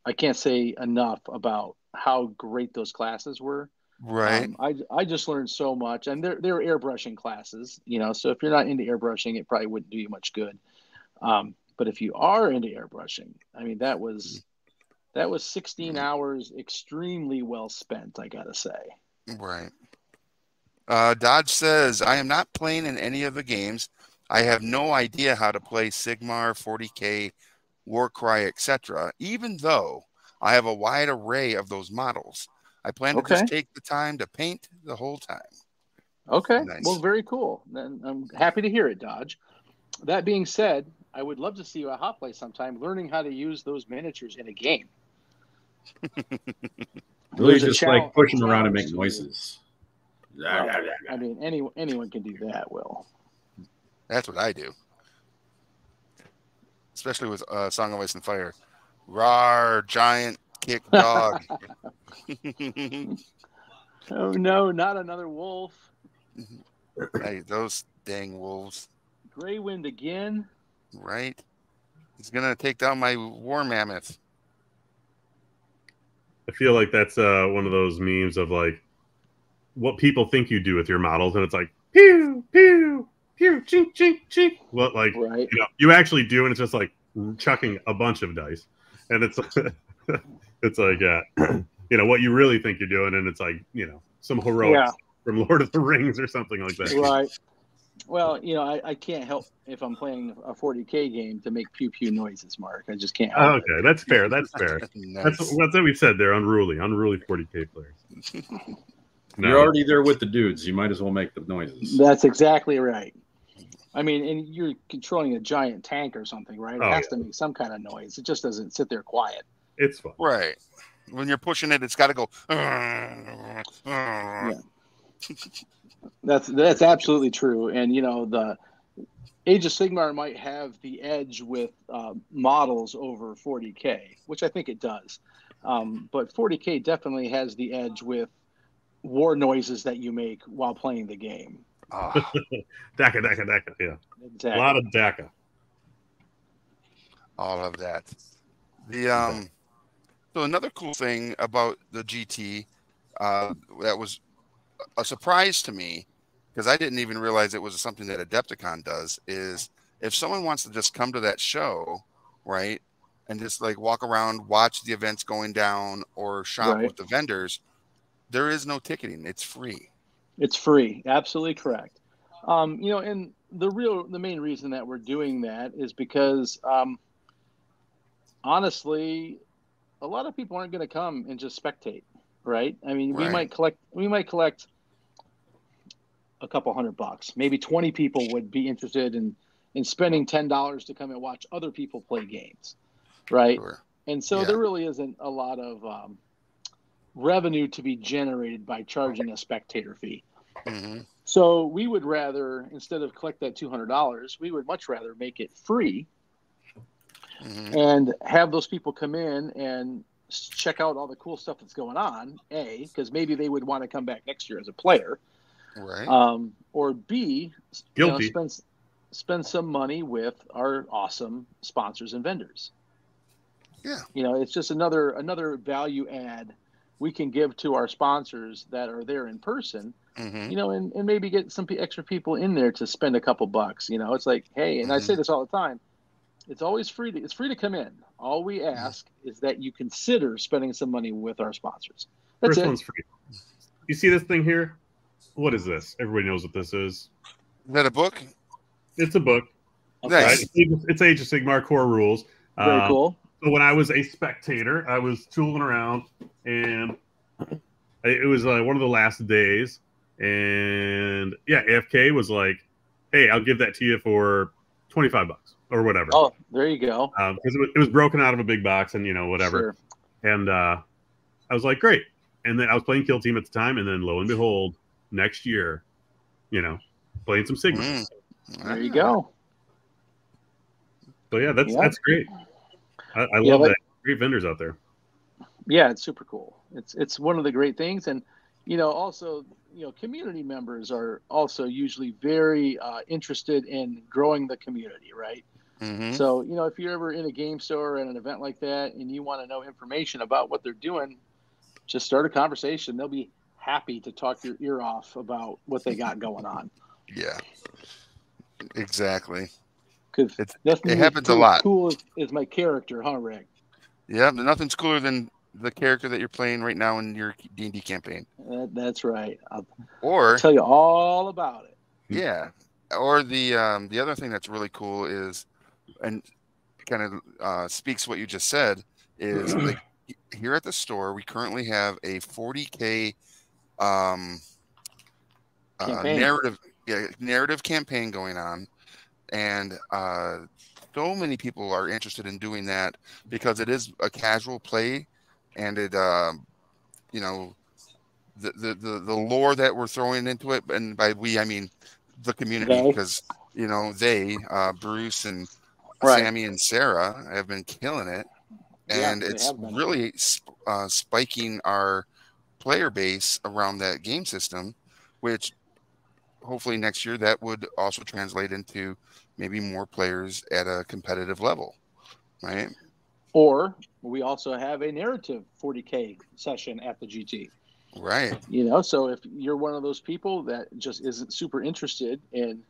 I can't say enough about how great those classes were. right. Um, I I just learned so much, and they're they're airbrushing classes, you know. So if you're not into airbrushing, it probably wouldn't do you much good. Um, but if you are into airbrushing, I mean, that was that was 16 Mhm. hours extremely well spent. I gotta say. Right. Uh, Dodge says, I am not playing in any of the games. I have no idea how to play Sigmar, 40K, Warcry, etc., even though I have a wide array of those models. I plan to Okay. just take the time to paint the whole time. Okay. Nice. Well, very cool. Then I'm happy to hear it, Dodge. That being said, I would love to see you at Hoplite sometime, learning how to use those miniatures in a game. Really just challenge- like push them around and challenge make noises. Well, I mean, any, anyone can do that, Will. That's what I do. Especially with uh, Song of Ice and Fire. Rar, giant, kick dog. Oh, no, not another wolf. hey, those dang wolves, Grey Wind again. right? He's going to take down my war mammoth. I feel like that's uh, one of those memes of like what people think you do with your models, and it's like pew pew pew chink chink chink. What like Right. you know you actually do, and it's just like chucking a bunch of dice, and it's it's like uh, you know what you really think you're doing, and it's like you know some heroics Yeah. from Lord of the Rings or something like that. Right. Well, you know, I, I can't help if I'm playing a 40k game to make pew pew noises, Mark. I just can't. Help it. okay, that's fair. That's fair. nice. That's, that's what we said. They're unruly, unruly 40k players. No. You're already there with the dudes. You might as well make the noises. That's exactly right. I mean, and you're controlling a giant tank or something, right? It Oh, has to make some kind of noise. It just doesn't sit there quiet. It's fun. Right. When you're pushing it, it's got to go. That's that's absolutely true. And you know, the Age of Sigmar might have the edge with uh, models over 40k, which I think it does. Um, but 40k definitely has the edge with war noises that you make while playing the game. Ah, Daka, Daka, Daka. Yeah. Exactly. A lot of Daka. all of that. The um, so another cool thing about the GT uh, that was a surprise to me because I didn't even realize it was something that Adepticon does is if someone wants to just come to that show, right, and just like walk around, watch the events going down, or shop Right. with the vendors, there is no ticketing; it's free. It's free. Absolutely correct. Um, you know, and the real, the main reason that we're doing that is because, um, honestly, a lot of people aren't going to come and just spectate, right? I mean, we might collect, we might collect a couple hundred bucks. Maybe 20 people would be interested in, in spending $10 to come and watch other people play games, right? Sure. And so Yeah. there really isn't a lot of um, revenue to be generated by charging a spectator fee. Mhm. So we would rather, instead of collect that two hundred dollars, we would much rather make it free Mhm. and have those people come in and check out all the cool stuff that's going on. A, because maybe they would want to come back next year as a player, Right. um, or B, s- you know, spend spend some money with our awesome sponsors and vendors. Yeah. you know, it's just another another value add we can give to our sponsors that are there in person Mhm. you know, and, and maybe get some extra people in there to spend a couple bucks. You know, it's like, hey, and I say this all the time, it's always free to it's free to come in. All we ask is that you consider spending some money with our sponsors. That's First it. one's free. You see this thing here? What is this? Everybody knows what this is. Is that a book? It's a book. Okay. Nice. Right? It's, it's Age of Sigmar core rules. Very Um, cool. So when I was a spectator, I was tooling around, and it was uh, one of the last days. And yeah, AFK was like, "Hey, I'll give that to you for 25 bucks or whatever. Oh, there you go. Because um, it, it, was broken out of a big box and, you know, whatever. Sure. And uh, I was like, great. And then I was playing Kill Team at the time. And then lo and behold, next year, you know, playing some Sigmar. Mm. There you go. So yeah, that's yeah. that's great. I, I yeah, love like, that. Great vendors out there. Yeah, it's super cool. It's it's one of the great things, and you know, also you know, community members are also usually very uh, interested in growing the community, right? Mm-hmm. So you know, if you're ever in a game store and an event like that, and you want to know information about what they're doing, just start a conversation. They'll be happy to talk your ear off about what they got going on. Yeah, exactly. Because it happens a lot. Cool is, is, my character, huh, Rick? Yeah, nothing's cooler than the character that you're playing right now in your D and D campaign. That, that's right. I'll, or I'll tell you all about it. Yeah, or the um, the other thing that's really cool is, and kind of uh, speaks what you just said is like here at the store we currently have a 40k um, uh, narrative yeah, narrative campaign going on, and uh, so many people are interested in doing that because it is a casual play, and it, uh, you know, the, the the the lore that we're throwing into it, and by we I mean the community, because you know they, uh, Bruce and right. Sammy and Sarah have been killing it, and yeah, it's really uh, spiking our player base around that game system, which hopefully next year that would also translate into maybe more players at a competitive level, right? Or we also have a narrative 40k session at the GT. Right. You know, so if you're one of those people that just isn't super interested in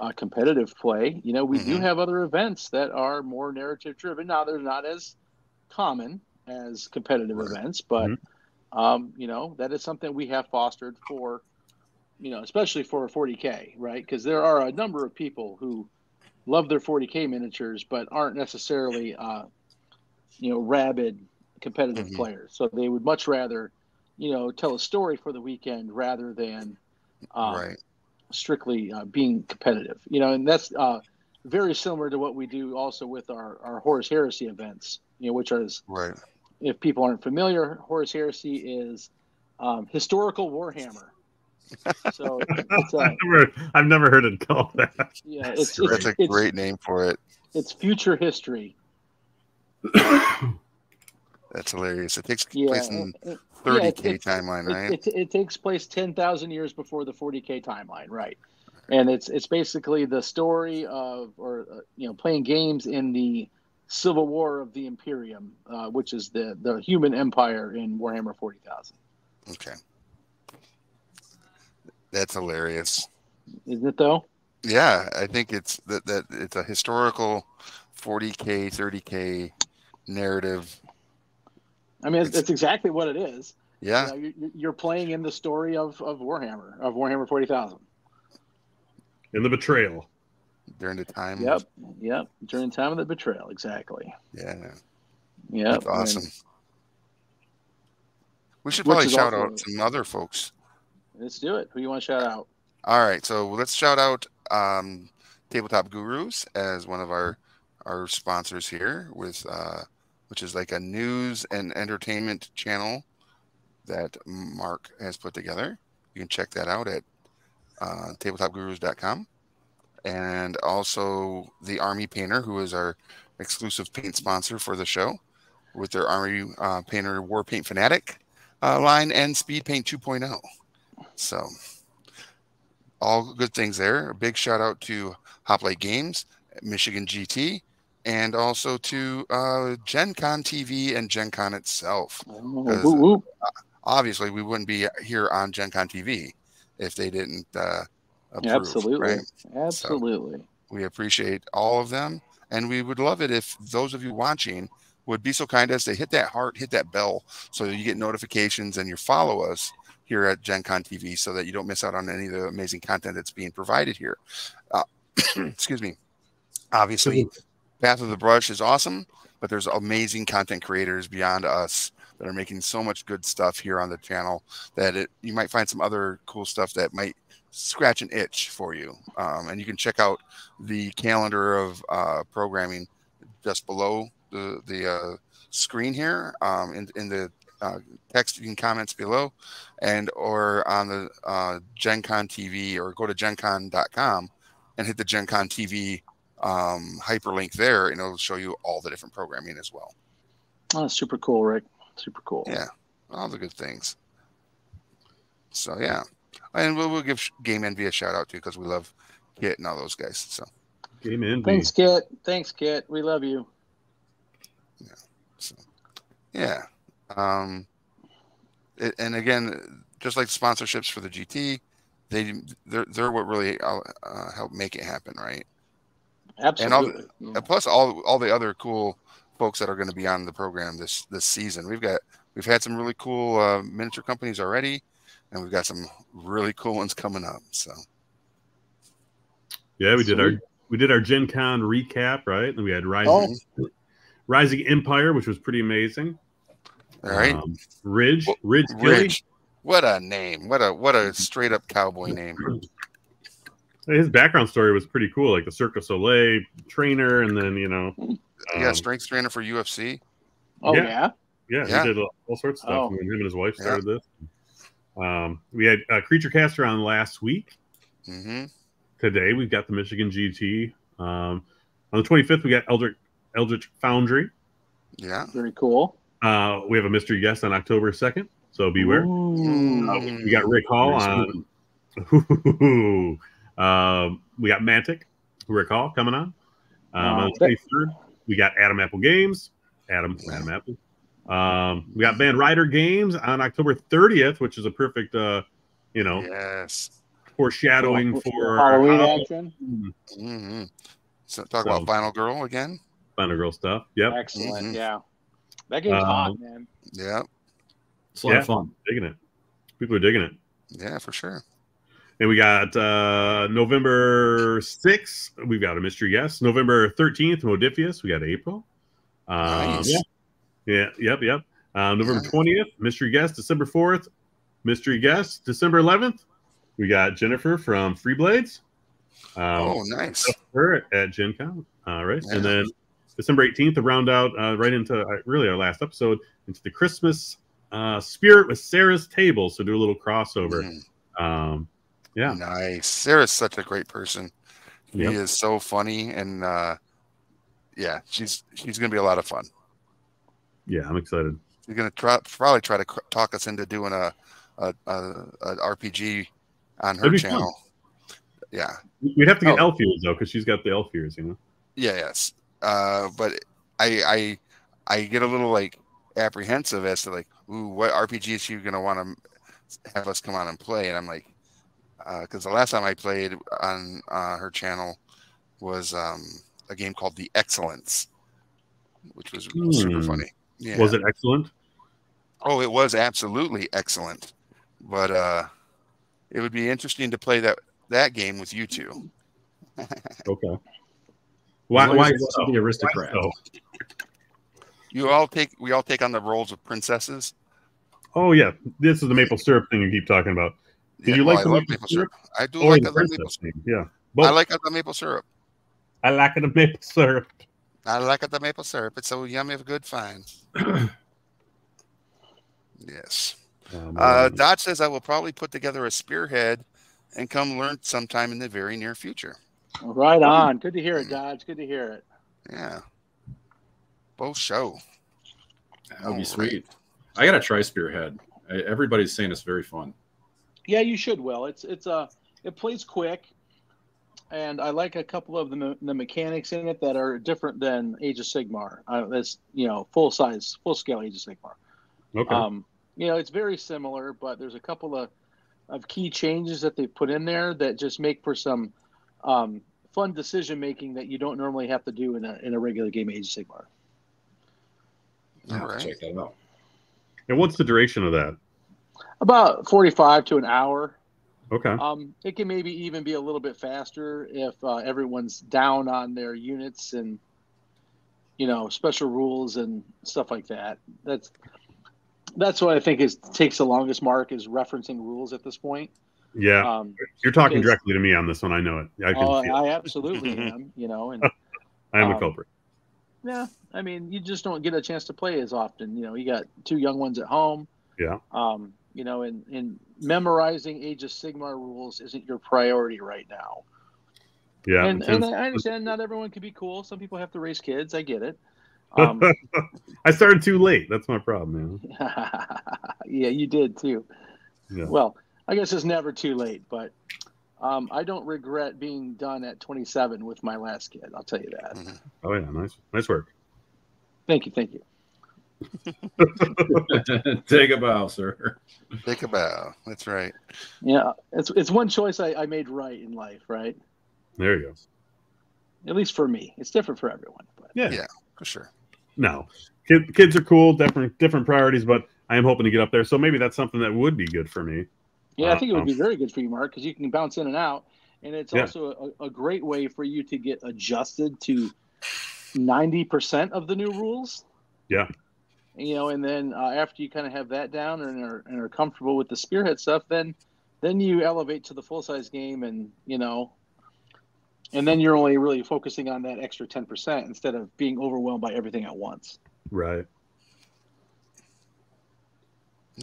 uh, competitive play, you know, we mm-hmm. do have other events that are more narrative driven. Now, they're not as common as competitive right. events, but mm-hmm. um, you know, that is something we have fostered for you know, especially for a 40k, right? Because there are a number of people who love their 40k miniatures, but aren't necessarily, uh, you know, rabid competitive mm-hmm. players. So they would much rather, you know, tell a story for the weekend rather than um, right. strictly uh, being competitive. You know, and that's uh, very similar to what we do also with our our Horus Heresy events. You know, which is right. If people aren't familiar, Horus Heresy is um, historical Warhammer so it's, uh, I've, never, I've never heard it called that. Yeah, it's, it's that's a it's, great name for it. It's future history. that's hilarious. It takes yeah, place in 30k yeah, timeline, right? It, it, it takes place 10,000 years before the 40k timeline, right? And it's it's basically the story of, or uh, you know, playing games in the Civil War of the Imperium, uh, which is the the human empire in Warhammer 40,000. Okay. That's hilarious. Isn't it though? Yeah, I think it's that that it's a historical 40k, 30k narrative. I mean, it's, it's exactly what it is. Yeah, you know, you're playing in the story of of Warhammer of Warhammer 40,000. In the betrayal. During the time. Yep. Of... Yep. During the time of the betrayal, exactly. Yeah. Yeah. That's awesome. And... we should probably shout out some other folks Let's do it. Who you want to shout out? All right, so let's shout out um, Tabletop Gurus as one of our our sponsors here, with uh, which is like a news and entertainment channel that Mark has put together. You can check that out at uh, tabletopgurus.com. And also the Army Painter, who is our exclusive paint sponsor for the show, with their Army uh, Painter War Paint Fanatic uh, line and Speed Paint 2.0. So, all good things there. A big shout out to Hoplite Games, Michigan GT, and also to uh, Gen Con TV and Gen Con itself. Oh, obviously, we wouldn't be here on Gen Con TV if they didn't uh, approve, Absolutely. Right? Absolutely. So we appreciate all of them. And we would love it if those of you watching would be so kind as to hit that heart, hit that bell so you get notifications and you follow us here at Gen Con TV so that you don't miss out on any of the amazing content that's being provided here. Uh, excuse me. Obviously, Path of the Brush is awesome, but there's amazing content creators beyond us that are making so much good stuff here on the channel that it, you might find some other cool stuff that might scratch an itch for you. Um, and you can check out the calendar of uh, programming just below the the uh, screen here um, in in the uh, text in comments below, and or on the uh, Gen Con TV or go to GenCon.com and hit the Gen Con TV um, hyperlink there, and it'll show you all the different programming as well. Oh, super cool, Rick. Super cool. Yeah, all the good things. So yeah, and we'll, we'll give Game Envy a shout out too because we love Kit and all those guys. So Game Envy. Thanks, Kit. Thanks, Kit. We love you. Yeah. So yeah. Um. It, and again, just like sponsorships for the GT, they they're they're what really uh, uh, help make it happen, right? Absolutely. And all, plus all all the other cool folks that are going to be on the program this this season. We've got we've had some really cool uh, miniature companies already, and we've got some really cool ones coming up. So yeah, we did our we did our Gen Con recap, right? And we had Rising oh. Rising Empire, which was pretty amazing. All right, um, Ridge Ridge Ridge. What a name! What a what a straight up cowboy name. His background story was pretty cool, like the Cirque du Soleil trainer, and then you know, yeah, um, strength trainer for UFC. Oh yeah, yeah, yeah, yeah. he did all sorts of stuff oh. when him and his wife started yeah. this. Um, we had a creature caster on last week. Mm-hmm. Today we've got the Michigan GT. Um, on the 25th we got Eldritch Eldritch Foundry. Yeah, very cool. Uh, we have a mystery guest on October 2nd, so beware. Uh, we got Rick Hall on. Um, we got Mantic, Rick Hall coming on. Um, on the 23rd, we got Adam Apple Games. Adam, Adam Apple. Um, we got Van Ryder Games on October 30th, which is a perfect, uh, you know, yes, foreshadowing for Halloween uh, action. Mm-hmm. So talk so, about Final Girl again. Final Girl stuff. Yep. Excellent. Mm-hmm. Yeah. That game's um, hot, man. Yeah. It's a lot yeah, of fun. Digging it. People are digging it. Yeah, for sure. And we got uh, November 6th, we've got a mystery guest. November 13th, Modiphius, we got April. Um, nice. Yeah. Yeah, yep, yep. Uh, November nice. 20th, mystery guest. December 4th, mystery guest. December 11th, we got Jennifer from Free Blades. Um, oh, nice. Her at Gen Con. All right. Yeah. And then December 18th to round out uh, right into uh, really our last episode into the Christmas uh, spirit with Sarah's table. So do a little crossover. Mm. Um, yeah. Nice. Sarah's such a great person. Yep. He is so funny and uh yeah, she's she's going to be a lot of fun. Yeah, I'm excited. She's going to try probably try to talk us into doing a a, a, a RPG on her channel. Fun. Yeah. We'd have to get oh. elf ears though cuz she's got the elf ears, you know. Yeah, yes. Uh but I I I get a little like apprehensive as to like, ooh, what RPG is she going to want to have us come on and play? And I'm like, because uh, the last time I played on uh, her channel was um, a game called The Excellence, which was hmm. super funny. Yeah. Was it excellent? Oh, it was absolutely excellent. But uh, it would be interesting to play that that game with you two. okay. Why? Why so? the aristocrat? So? You all take we all take on the roles of princesses. Oh yeah, this is the maple syrup thing you keep talking about. Do yeah, you like the maple, maple syrup? syrup? I do like the maple syrup. Yeah. Both. I like the maple syrup. I like the maple syrup. I like the maple syrup. It's so yummy of good fine. yes. Um, uh, Dodge says I will probably put together a spearhead and come learn sometime in the very near future. Right on. Good to hear it, Dodge. Good to hear it. Yeah. Both show. That would be sweet. I gotta try Spearhead. Everybody's saying it's very fun. Yeah, you should. Will it's it's a uh, it plays quick, and I like a couple of the, the mechanics in it that are different than Age of Sigmar. Uh, that's you know full size, full scale Age of Sigmar. Okay. Um, you know, it's very similar, but there's a couple of of key changes that they put in there that just make for some um, fun decision making that you don't normally have to do in a in a regular game Age of Sigmar. All right. Check that out. And what's the duration of that? About 45 to an hour. Okay. Um, it can maybe even be a little bit faster if uh, everyone's down on their units and you know special rules and stuff like that. That's that's what I think is takes the longest mark is referencing rules at this point. Yeah, Um, you're talking because- directly to me on this one. I know it. I can oh. I absolutely am. You know, and I am a um, culprit. yeah, I mean, you just don't get a chance to play as often. You know, you got two young ones at home. Yeah. Um, you know, and, and memorizing Age of Sigmar rules isn't your priority right now. Yeah, and, and I understand not everyone can be cool. Some people have to raise kids. I get it. Um, I started too late. That's my problem, man. yeah, you did too. Yeah. Well, I guess it's never too late, but um, I don't regret being done at 27 with my last kid. I'll tell you that. Mhm. Oh yeah, nice, nice work. Thank you, thank you. Take a bow, sir. Take a bow. That's right. Yeah, it's it's one choice I, I made right in life, right? There you go. At least for me. It's different for everyone. But Yeah. Yeah. For sure. No, Kid, kids are cool. Different different priorities, but I am hoping to get up there. So maybe that's something that would be good for me. Yeah, I think it would Uh, be very good for you, Mark, because you can bounce in and out, and it's Yeah. also a, a great way for you to get adjusted to 90% of the new rules. Yeah. you know, and then uh, after you kind of have that down and are, and are comfortable with the spearhead stuff, then then you elevate to the full size game, and you know, and then you're only really focusing on that extra ten percent instead of being overwhelmed by everything at once. Right.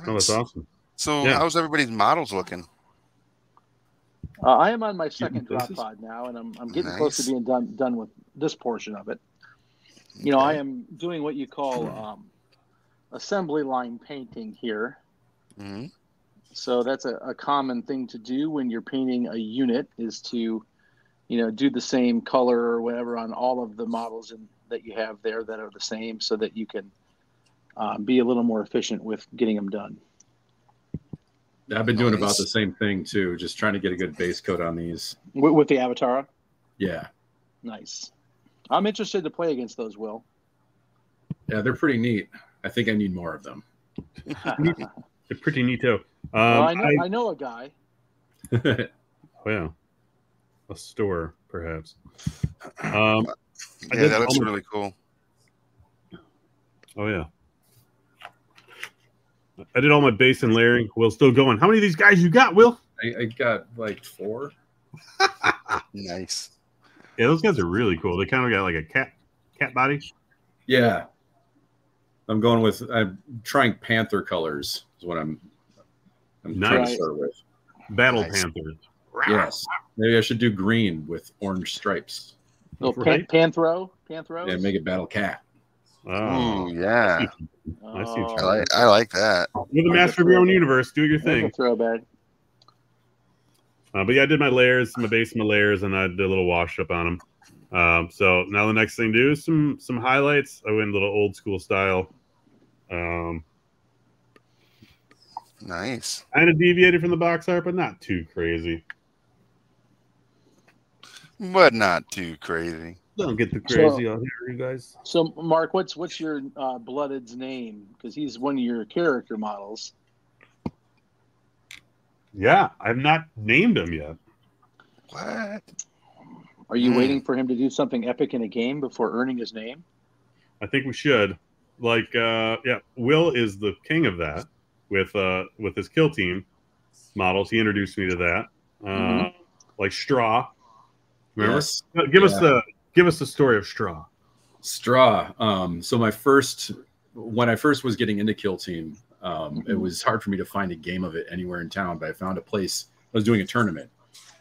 Oh, that's awesome. So, Yeah. how's everybody's models looking? Uh, I am on my second drop places? pod now, and I'm I'm getting close to being done done with this portion of it. You know, I am doing what you call um, assembly line painting here. Mhm. So that's a, a common thing to do when you're painting a unit is to, you know, do the same color or whatever on all of the models in, that you have there that are the same, so that you can um, be a little more efficient with getting them done. I've been doing about the same thing too, just trying to get a good base coat on these. With, with the Avatar, Yeah. nice. I'm interested to play against those. Will. Yeah, they're pretty neat. I think I need more of them. They're pretty neato. Um, well, I know I- I, know a guy. oh yeah, a store perhaps. Um, Yeah, that looks almost- really cool. oh yeah. I did all my base and layering. Will still going. How many of these guys you got, Will? I, I got like four. Nice. Yeah, those guys are really cool. They kind of got like a cat cat body. Yeah. I'm going with I'm trying panther colors is what I'm I'm trying to start with. Battle Nice. Panthers. Yes. Maybe I should do green with orange stripes. Oh, Right. pan, Panthro, Panthro. Yeah, make it battle cat. Oh, Ooh, yeah. I see Oh, I like, I like that. You're the master of your own universe. Do your that's a thing. throwback. Uh, but yeah, I did my layers, my base, my layers, and I did a little wash up on them. Um, so now the next thing to do is some some highlights. I went a little old school style. Um, Nice. kind of deviated from the box art, but not too crazy. But not too crazy. Don't get too So- crazy out here, you guys. So, Mark, what's what's your uh, Blooded's name? Because he's one of your character models. Yeah, I've not named him yet. What? Are you Hmm. waiting for him to do something epic in a game before earning his name? I think we should. Like, uh, yeah, Will is the king of that with uh with his kill team models. He introduced me to that. Uh, Mhm. Like Straw. Remember? Yes. Give us the give us the story of Straw. Straw. Um, so my first, when I first was getting into Kill Team, um, it Mhm. was hard for me to find a game of it anywhere in town. But I found a place. I was doing a tournament.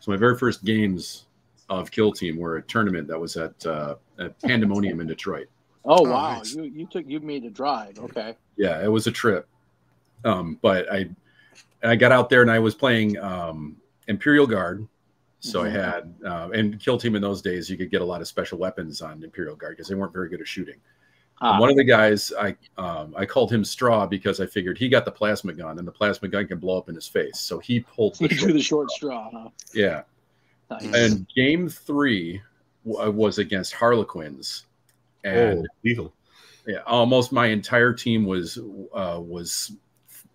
So my very first games of Kill Team were a tournament that was at, uh, at Pandemonium in Detroit. Oh, Oh, wow, nice. you you took you made a drive. Okay. Yeah, it was a trip. Um, but I, I got out there and I was playing um, Imperial Guard. So I Mhm. had, uh, and Kill Team in those days, you could get a lot of special weapons on Imperial Guard because they weren't very good at shooting. Ah, One of the guys, I um, I called him Straw because I figured he got the plasma gun and the plasma gun can blow up in his face. So he pulled you the short, the short straw. Huh? yeah. Nice. And game three w- was against Harlequins, and oh, lethal. yeah, almost my entire team was uh, was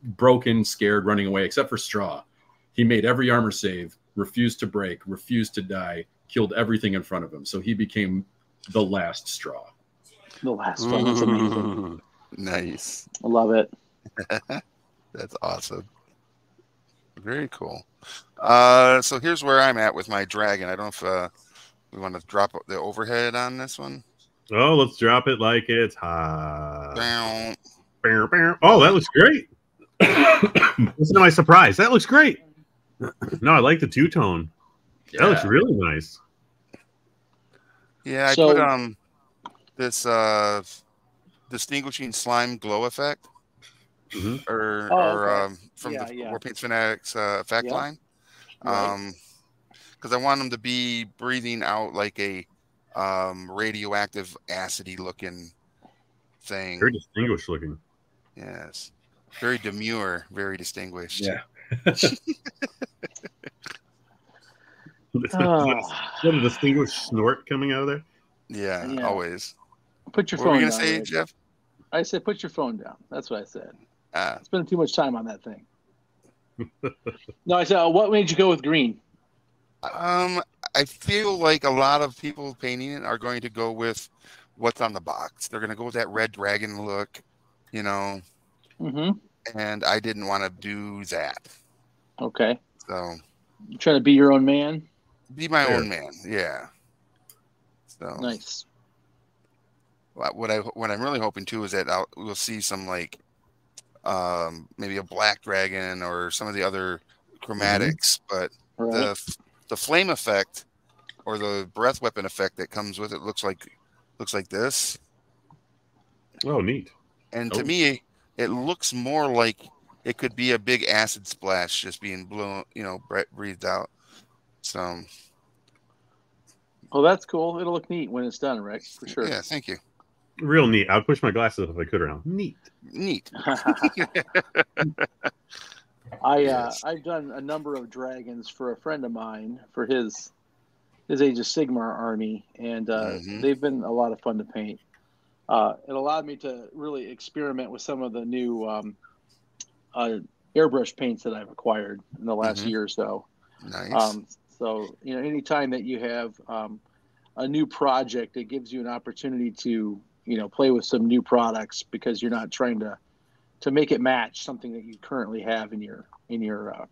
broken, scared, running away, except for Straw. He made every armor save, refused to break, refused to die, killed everything in front of him. So he became the last straw. the last one was amazing. Mm. Nice. I love it. That's awesome. Very cool. Uh, so here's where I'm at with my dragon. I don't know if uh, we want to drop the overhead on this one. Oh, let's drop it like it's hot. Bow. Bow, bow. Oh, that looks great. Listen to my surprise. That looks great. No, I like the two tone. That looks really nice. Yeah, I So- put um this uh distinguishing slime glow effect, Mhm. or Oh, or okay. um from Yeah, the yeah. War Paints Fanatics uh, effect Yeah. line. Right. Um, because I want them to be breathing out like a um radioactive acidy looking thing. Very distinguished looking. Yes, very demure, very distinguished. Yeah. Is Ah, a distinguished snort coming out of there? yeah, Yeah. always. put your What were phone you gonna down. say, Rick. Jeff? I said, put your phone down. That's what I said. Uh, Spending too much time on that thing. no, I said, uh, what made you go with green? Um, I feel like a lot of people painting it are going to go with what's on the box. They're going to go with that red dragon look, you know, Mm-hmm. And I didn't want to do that. Okay. So You trying to be your own man? be my Fair. own man. Yeah. So Nice. what what I what I'm really hoping too is that I'll, we'll see some like um maybe a black dragon or some of the other chromatics, but All right. the the flame effect or the breath weapon effect that comes with it looks like looks like this. Oh, neat. And to Oh. me, it looks more like it could be a big acid splash just being blown, you know, breathed out. So Oh, that's cool. It'll look neat when it's done, Rick, for sure. yeah, thank you. Real neat. I'd push my glasses up if I could around. Neat. Neat. I uh, Yes. I've done a number of dragons for a friend of mine for his his Age of Sigmar army, and uh, Mhm. they've been a lot of fun to paint. Uh, it allowed me to really experiment with some of the new um, uh, airbrush paints that I've acquired in the last Mhm. year or so. Nice. Um, so you know, anytime that you have um, a new project, it gives you an opportunity to you know play with some new products because you're not trying to to make it match something that you currently have in your in your uh,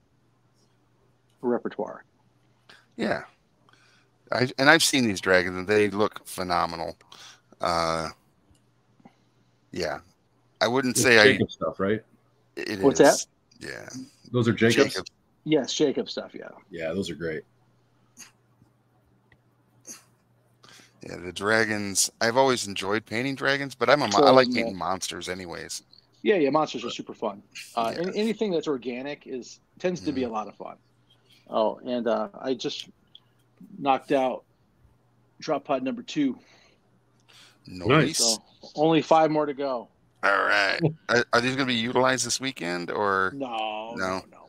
repertoire. yeah. I and I've seen these dragons and they look phenomenal. Uh yeah. I wouldn't It's say I Jacob stuff, right? it What's is- Yeah. Those are Jacobs. Jacob. Yes, Jacob stuff. Yeah. Yeah, those are great. Yeah, the dragons. I've always enjoyed painting dragons, but I'm a So, I like yeah. painting monsters anyways. Yeah, yeah. Monsters are super fun. Uh, Yeah. any, anything that's organic is tends to be a lot of fun. Oh, and uh, I just knocked out drop pod number two. Nice. So only five more to go. All right. are, are these going to be utilized this weekend or? No, no, No. no.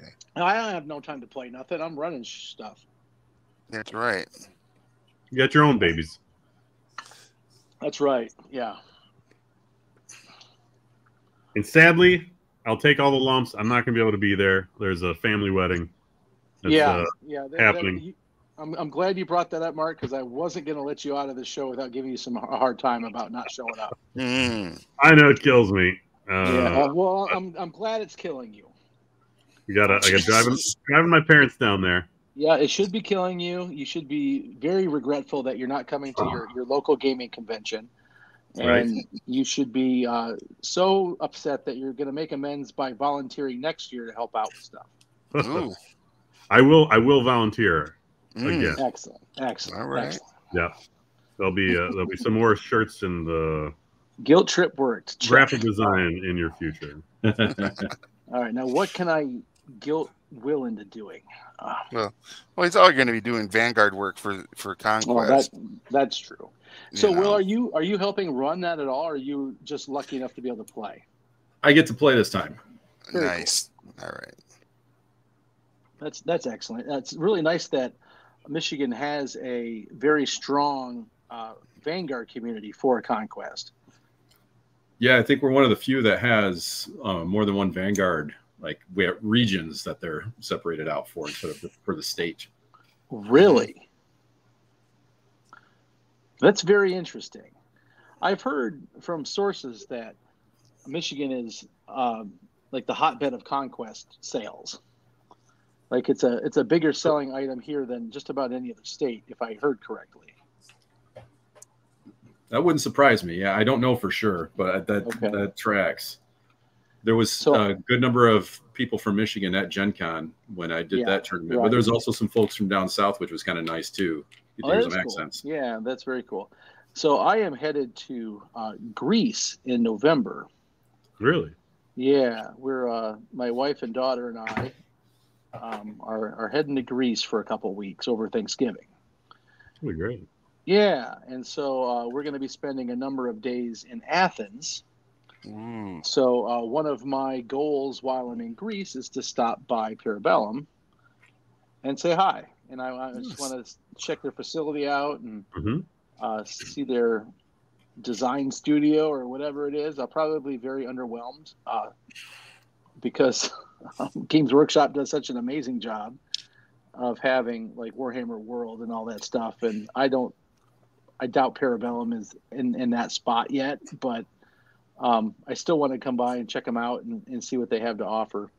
Okay. I don't have no time to play nothing. I'm running stuff. That's right. You got your own babies. That's right. Yeah. And sadly, I'll take all the lumps. I'm not going to be able to be there. There's a family wedding. That's, yeah. uh, yeah. that- that- happening. you- I'm, I'm glad you brought that up, Mark, because I wasn't going to let you out of the show without giving you some a hard time about not showing up. Mm. I know it kills me. Uh, yeah. Uh, well, I'm, I'm glad it's killing you. You gotta, I got driving, driving my parents down there. Yeah, it should be killing you. You should be very regretful that you're not coming to your, your local gaming convention. And Right. you should be uh, so upset that you're going to make amends by volunteering next year to help out with stuff. Ooh. I will, I will volunteer. Mm. Again. Excellent. Excellent. All right. excellent. Yeah, there'll be, uh, there'll be some more shirts in the Guilt trip worked. Check. graphic design in your future. All right. Now, what can I guilt Will into doing? Uh, Well, he's all going to be doing Vanguard work for for well, that conquest. that's true. So, know. Will, are you are you helping run that at all? Or are you just lucky enough to be able to play? I get to play this time. Very cool. nice. All right. That's that's excellent. That's really nice that Michigan has a very strong uh, Vanguard community for conquest. Yeah, I think we're one of the few that has uh, more than one Vanguard, like we have regions that they're separated out for instead of the, for the state. Really? That's very interesting. I've heard from sources that Michigan is um, like the hotbed of conquest sales. Like it's a it's a bigger selling item here than just about any other state, if I heard correctly. That wouldn't surprise me. Yeah, I don't know for sure, but that Okay. that tracks. There was So- a good number of people from Michigan at Gen Con when I did Yeah, that tournament, right. but there's also some folks from down south, which was kind of nice too. You Oh, hear some is cool. accents. Yeah, that's very cool. So I am headed to uh, Greece in November. Really? Yeah, we're uh, my wife and daughter and I um, are are heading to Greece for a couple weeks over Thanksgiving. That'd be great. Yeah, and so uh, we're going to be spending a number of days in Athens. Ooh. So uh, one of my goals while I'm in Greece is to stop by Parabellum and say hi. And I, I just Nice. want to check their facility out and Mhm. uh, see their design studio or whatever it is. I'll probably be very underwhelmed uh, because Games Workshop does such an amazing job of having like Warhammer World and all that stuff. And I don't, I doubt Parabellum is in, in that spot yet, but um, I still want to come by and check them out and, and see what they have to offer.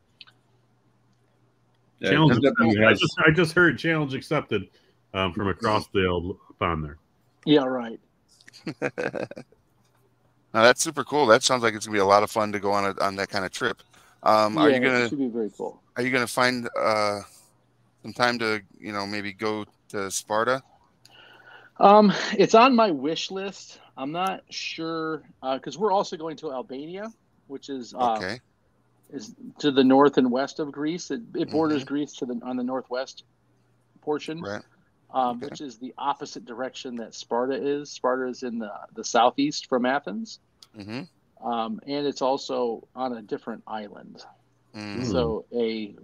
Yeah, Challenge it definitely I just I just heard challenge accepted um, from across the old pond there. Yeah, right. Now that's super cool. That sounds like it's gonna be a lot of fun to go on a, on that kind of trip. Um, are you gonna should be very cool. are you gonna find uh, some time to you know maybe go to Sparta? Um, it's on my wish list. I'm not sure because we're also going to Albania, which is uh, Okay. is to the north and west of Greece. It, it borders Mm-hmm. Greece to the on the northwest portion, Right. um, Okay. which is the opposite direction that Sparta is. Sparta is in the the southeast from Athens, Mm-hmm. Um, and it's also on a different island. Mm. So a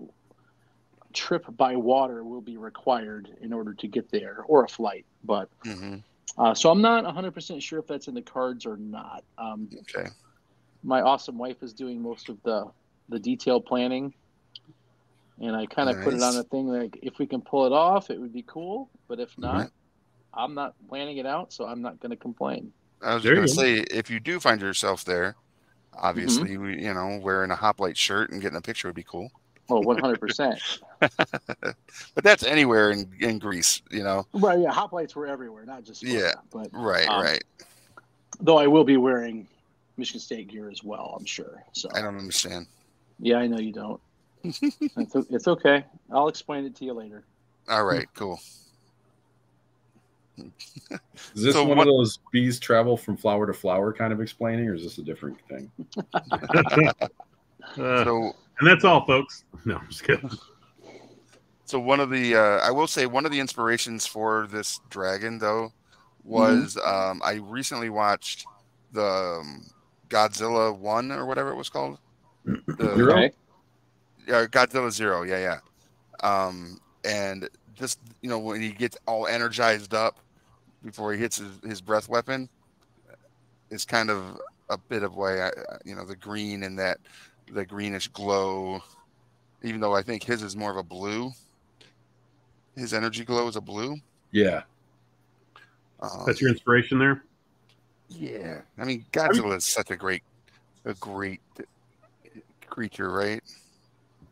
trip by water will be required in order to get there, or a flight. But hmm uh, so I'm not 100% sure if that's in the cards or not. Um, Okay. my awesome wife is doing most of the the detailed planning, and I kind of put it on a thing like if we can pull it off, it would be cool. But if not, Right. I'm not planning it out, so I'm not going to complain. I was just gonna say if you do find yourself there, obviously Mm-hmm. we, you know wearing a hoplite shirt and getting a picture would be cool. Oh, 100%. But that's anywhere in, in Greece, you know. right? Yeah, hoplites were everywhere, not just Sparta, Yeah. But Right, Um, right. though I will be wearing Michigan State gear as well, I'm sure. So I don't understand. yeah, I know you don't. it's, it's okay. I'll explain it to you later. All right, cool. Is this So one what- of those bees travel from flower to flower kind of explaining, or is this a different thing? Uh, So and that's all, folks. No, I'm just kidding. So one of the, uh, I will say, one of the inspirations for this dragon, though, was um, I recently watched the um, Godzilla One or whatever it was called. The, Zero? Yeah, Godzilla Zero. Yeah, yeah. Um, and just you know when he gets all energized up before he hits his, his breath weapon, is kind of a bit of way. I, I- you know, the green and that the greenish glow. Even though I think his is more of a blue. His energy glow is a blue. Yeah, Um, That's your inspiration there. yeah. I mean, Godzilla is such a great, a great creature, right?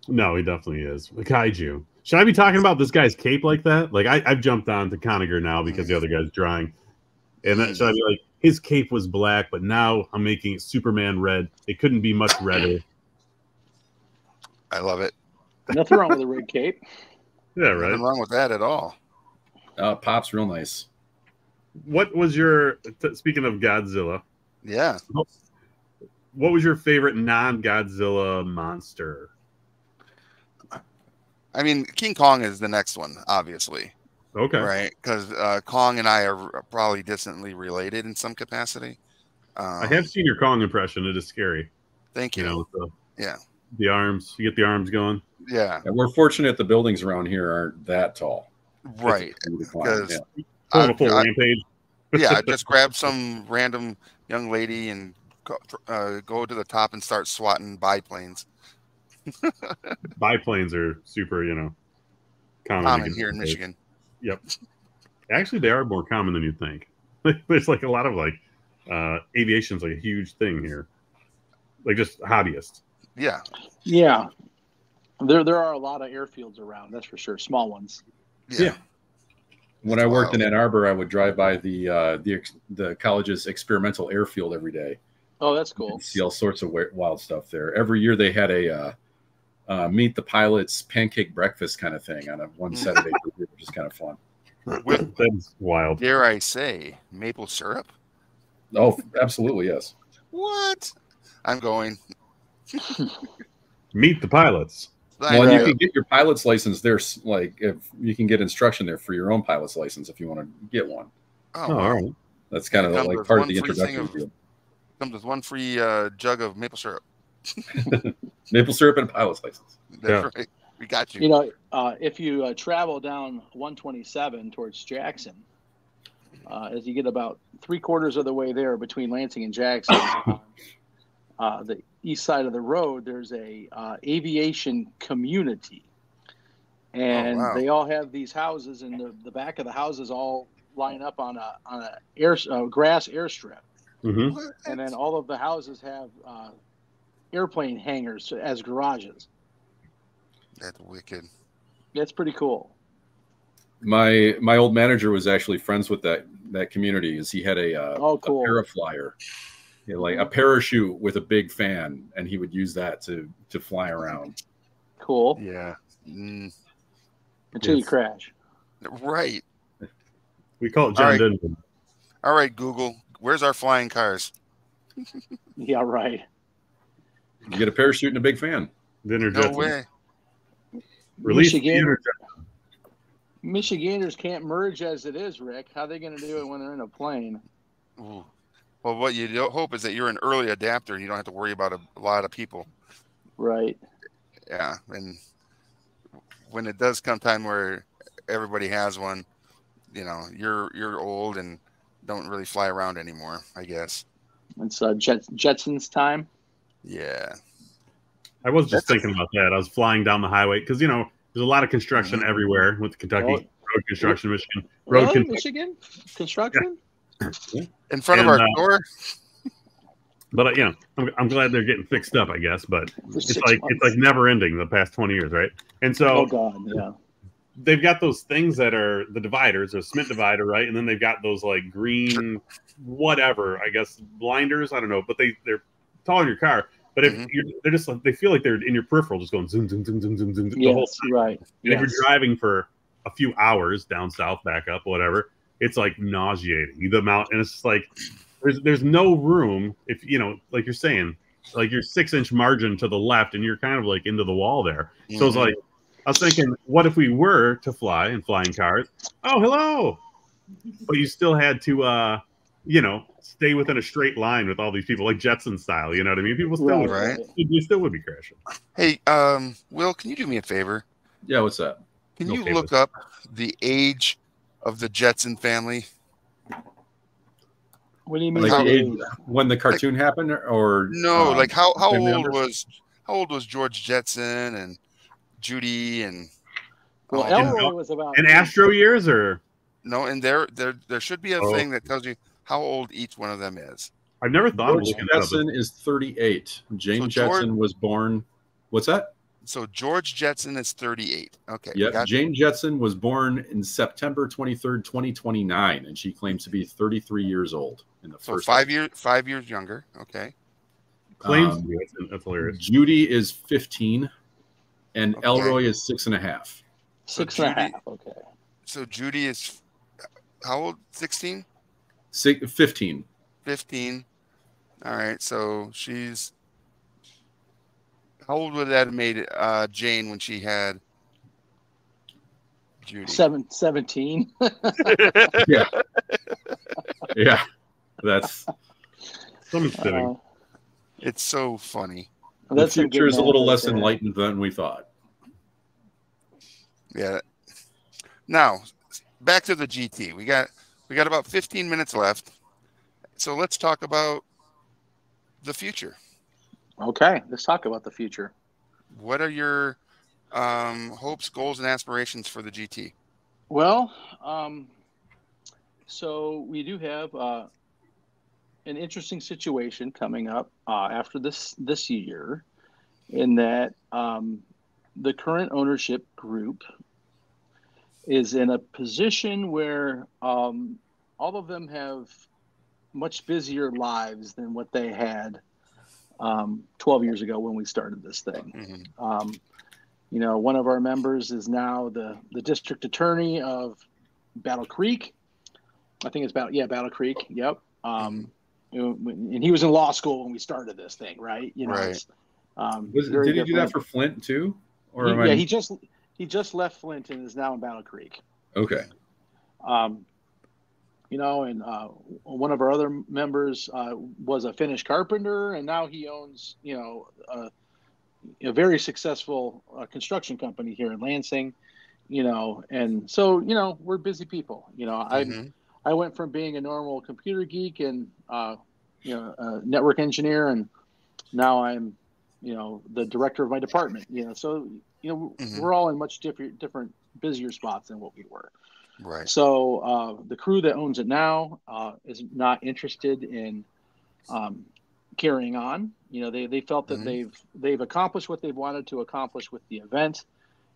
No, he definitely is. A kaiju. Should I be talking about this guy's cape like that? Like I, I've jumped on to Conager now because the other guy's drawing. And that, should I be like, his cape was black, but now I'm making it Superman red. It couldn't be much redder. I love it. Nothing wrong with a red cape. Yeah, right. Nothing wrong with that at all. uh, pops real nice. What was your t- speaking of Godzilla? Yeah. What was your favorite non-Godzilla monster? I mean, King Kong is the next one, obviously, Okay. right? Because uh, Kong and I are probably distantly related in some capacity. Um, I have seen your Kong impression. It is scary. Thank You you. know, the, Yeah. the arms. You get the arms going. Yeah. And we're fortunate the buildings around here aren't that tall. Right. It's easy to climb, Because yeah. Pulling full I- rampage. yeah, just grab some random young lady and uh, go to the top and start swatting biplanes. Biplanes are super, you know, common, Common here in Michigan. Yep. Actually, they are more common than you'd think. There's like a lot of like uh aviation's like a huge thing here. Like just hobbyists. Yeah. Yeah. There, there are a lot of airfields around. That's for sure. Small ones. Yeah. When I worked in Ann Arbor, I would drive by the uh, the the college's experimental airfield every day. Oh, that's cool. See all sorts of wild stuff there. Every year they had a uh, uh, meet the pilots pancake breakfast kind of thing on a one. Saturday, which is kind of fun. With, That's wild. dare I say, maple syrup? Oh, absolutely, yes. What? I'm going. Meet the pilots. I Well, and you can get your pilot's license there. Like if you can get instruction there for your own pilot's license if you want to get one. Oh, Oh, all right. That's kind of like part of the free thing of- Comes with one free uh, jug of maple syrup. Maple syrup and a pilot's license. That's Yeah. right. We got you. You know, uh, if you uh, travel down 127 towards Jackson, uh, as you get about three quarters of the way there between Lansing and Jackson, uh, the east side of the road, there's a uh, aviation community, and wow. they all have these houses, and the, the back of the houses all line up on a on a air uh, grass airstrip, hmm and then all of the houses have uh, airplane hangars as garages. That's wicked. That's pretty cool. My my old manager was actually friends with that that community. Is he had a uh, Oh, cool. a paraflyer, you know, like a parachute with a big fan, and he would use that to to fly around. Cool. Yeah. Mm, Until you crash. right. We call it John All right. Denton. All right, Google. Where's our flying cars? Yeah, right. You get a parachute and a big fan. Dinner No Jetson. way. Release Michigan, Dinner Michiganders can't merge as it is, Rick. How are they going to do it when they're in a plane? Ooh. Well, what you hope is that you're an early adapter and you don't have to worry about a, a lot of people. Right. Yeah. And when it does come time where everybody has one, you know, you're you're old and don't really fly around anymore. I guess. It's uh, Jet, Jetsons time. Yeah. I was just That's- thinking about that. I was flying down the highway because you know there's a lot of construction Mhm. everywhere with Kentucky Oh. road construction, Michigan road Really? construction. Michigan construction? In front And, of our uh, door. But uh, you know, I'm, I'm glad they're getting fixed up. I guess, but For it's like months. it's like never ending the past 20 years, right? And so oh god, yeah. they've got those things that are the dividers, a cement divider, right? And then they've got those like green, whatever, I guess blinders. I don't know, but they they're tall in your car. But if Mhm. you're, they're just like they feel like they're in your peripheral, just going zoom, zoom, zoom, zoom, zoom, zoom the whole time. right. And if you're driving for a few hours down south, back up, whatever, it's like nauseating the amount, and it's just like there's there's no room if you know, like you're saying, like your six inch margin to the left, and you're kind of like into the wall there. So it's Mhm. like I was thinking, what if we were to fly in flying cars? Oh, hello, but you still had to, uh, you know, stay within a straight line with all these people, like Jetson style. You know what I mean? People still, Right, would, Right. right. you still would be crashing. Hey, um, Will, can you do me a favor? Yeah, what's that? Can No you favors. look up the age of the Jetson family? What do you mean? Like How- the age when the cartoon happened, or No, um, like how how old members? was how old was George Jetson and Judy and well, Elroy was about And Astro years, or no, and there there there should be a Oh. thing that tells you how old each one of them is. I've never thought of George looking that up. Jetson is 38. James So Jetson George- was born. What's that? So George Jetson is 38. Okay. Yeah, got- Jane Jetson was born in September 23rd, 2029, and she claims to be 33 years old in the So first five years five years younger. Okay. Claims Um, to be. That's, that's hilarious. Judy is 15, and Okay. Elroy is six and a half. six So and a half. Okay. So Judy is how old? 16? Six, 15. 15. All right. So she's how old would that have made uh, Jane when she had Judy? Seven, 17. Yeah, yeah, that's Someone's fitting. Uh, It's so funny. the that's some good future is a little less there. enlightened than we thought. Yeah. Now, back to the GT. We got we got about 15 minutes left. So let's talk about the future. Okay, let's talk about the future. What are your um, hopes, goals, and aspirations for the GT? Well, um, so we do have uh, an interesting situation coming up uh, after this this year, in that um, the current ownership group is in a position where um, all of them have much busier lives than what they had um, 12 years ago when we started this thing. Mhm. Um, you know, one of our members is now the, the district attorney of Battle Creek. I think it's about, yeah, Battle Creek. Yep. Um, you know, and he was in law school when we started this thing, right? You know, Right. um, Was, did he do that for Flint too? Or He- am I- yeah, he just he just left Flint and is now in Battle Creek. okay. Um, you know, and uh, one of our other members uh, was a finish carpenter, and now he owns, you know, a, a very successful uh, construction company here in Lansing. You know, and so you know, we're busy people. You know, I Mhm. I went from being a normal computer geek and uh, you know a network engineer, and now I'm you know the director of my department. You know, so you know Mhm. we're all in much different different busier spots than what we were. Right. So uh, the crew that owns it now uh, is not interested in um, carrying on. You know, they, they felt that Mhm. they've they've accomplished what they've wanted to accomplish with the event,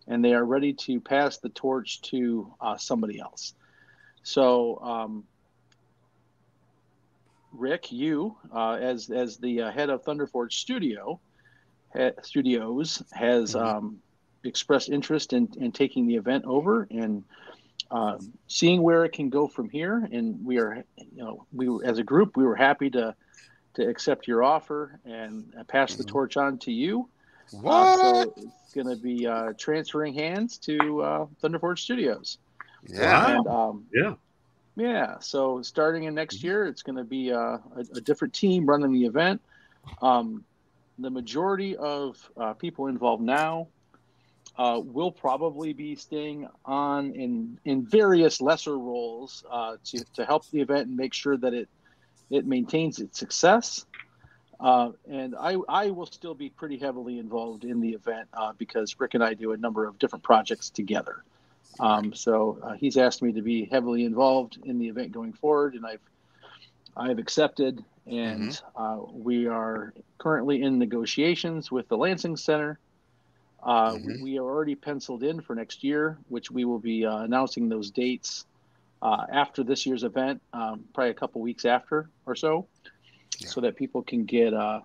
and they are ready to pass the torch to uh, somebody else. So, um, Rick, you uh, as as the uh, head of Thunderforge Studio ha- Studios has Mhm. um, expressed interest in, in taking the event over and um, seeing where it can go from here. And we are, you know, we were, as a group, we were happy to to accept your offer and uh, pass the Mhm. torch on to you. Uh, What? so it's going to be uh, transferring hands to uh, Thunderforge Studios. yeah. And um, Yeah. yeah, so starting in Mm-hmm. next year, it's going to be uh, a, a different team running the event. Um, the majority of uh, people involved now uh, will probably be staying on in in various lesser roles uh, to to help the event and make sure that it it maintains its success. Uh, and I, I will still be pretty heavily involved in the event uh, because Rick and I do a number of different projects together. Um, so uh, he's asked me to be heavily involved in the event going forward, and I've I've accepted. And uh, we are currently in negotiations with the Lansing Center. Uh, we, Mhm. we are already penciled in for next year, which we will be uh, announcing those dates uh, after this year's event, um, probably a couple weeks after or so, Yeah. so that people can get uh,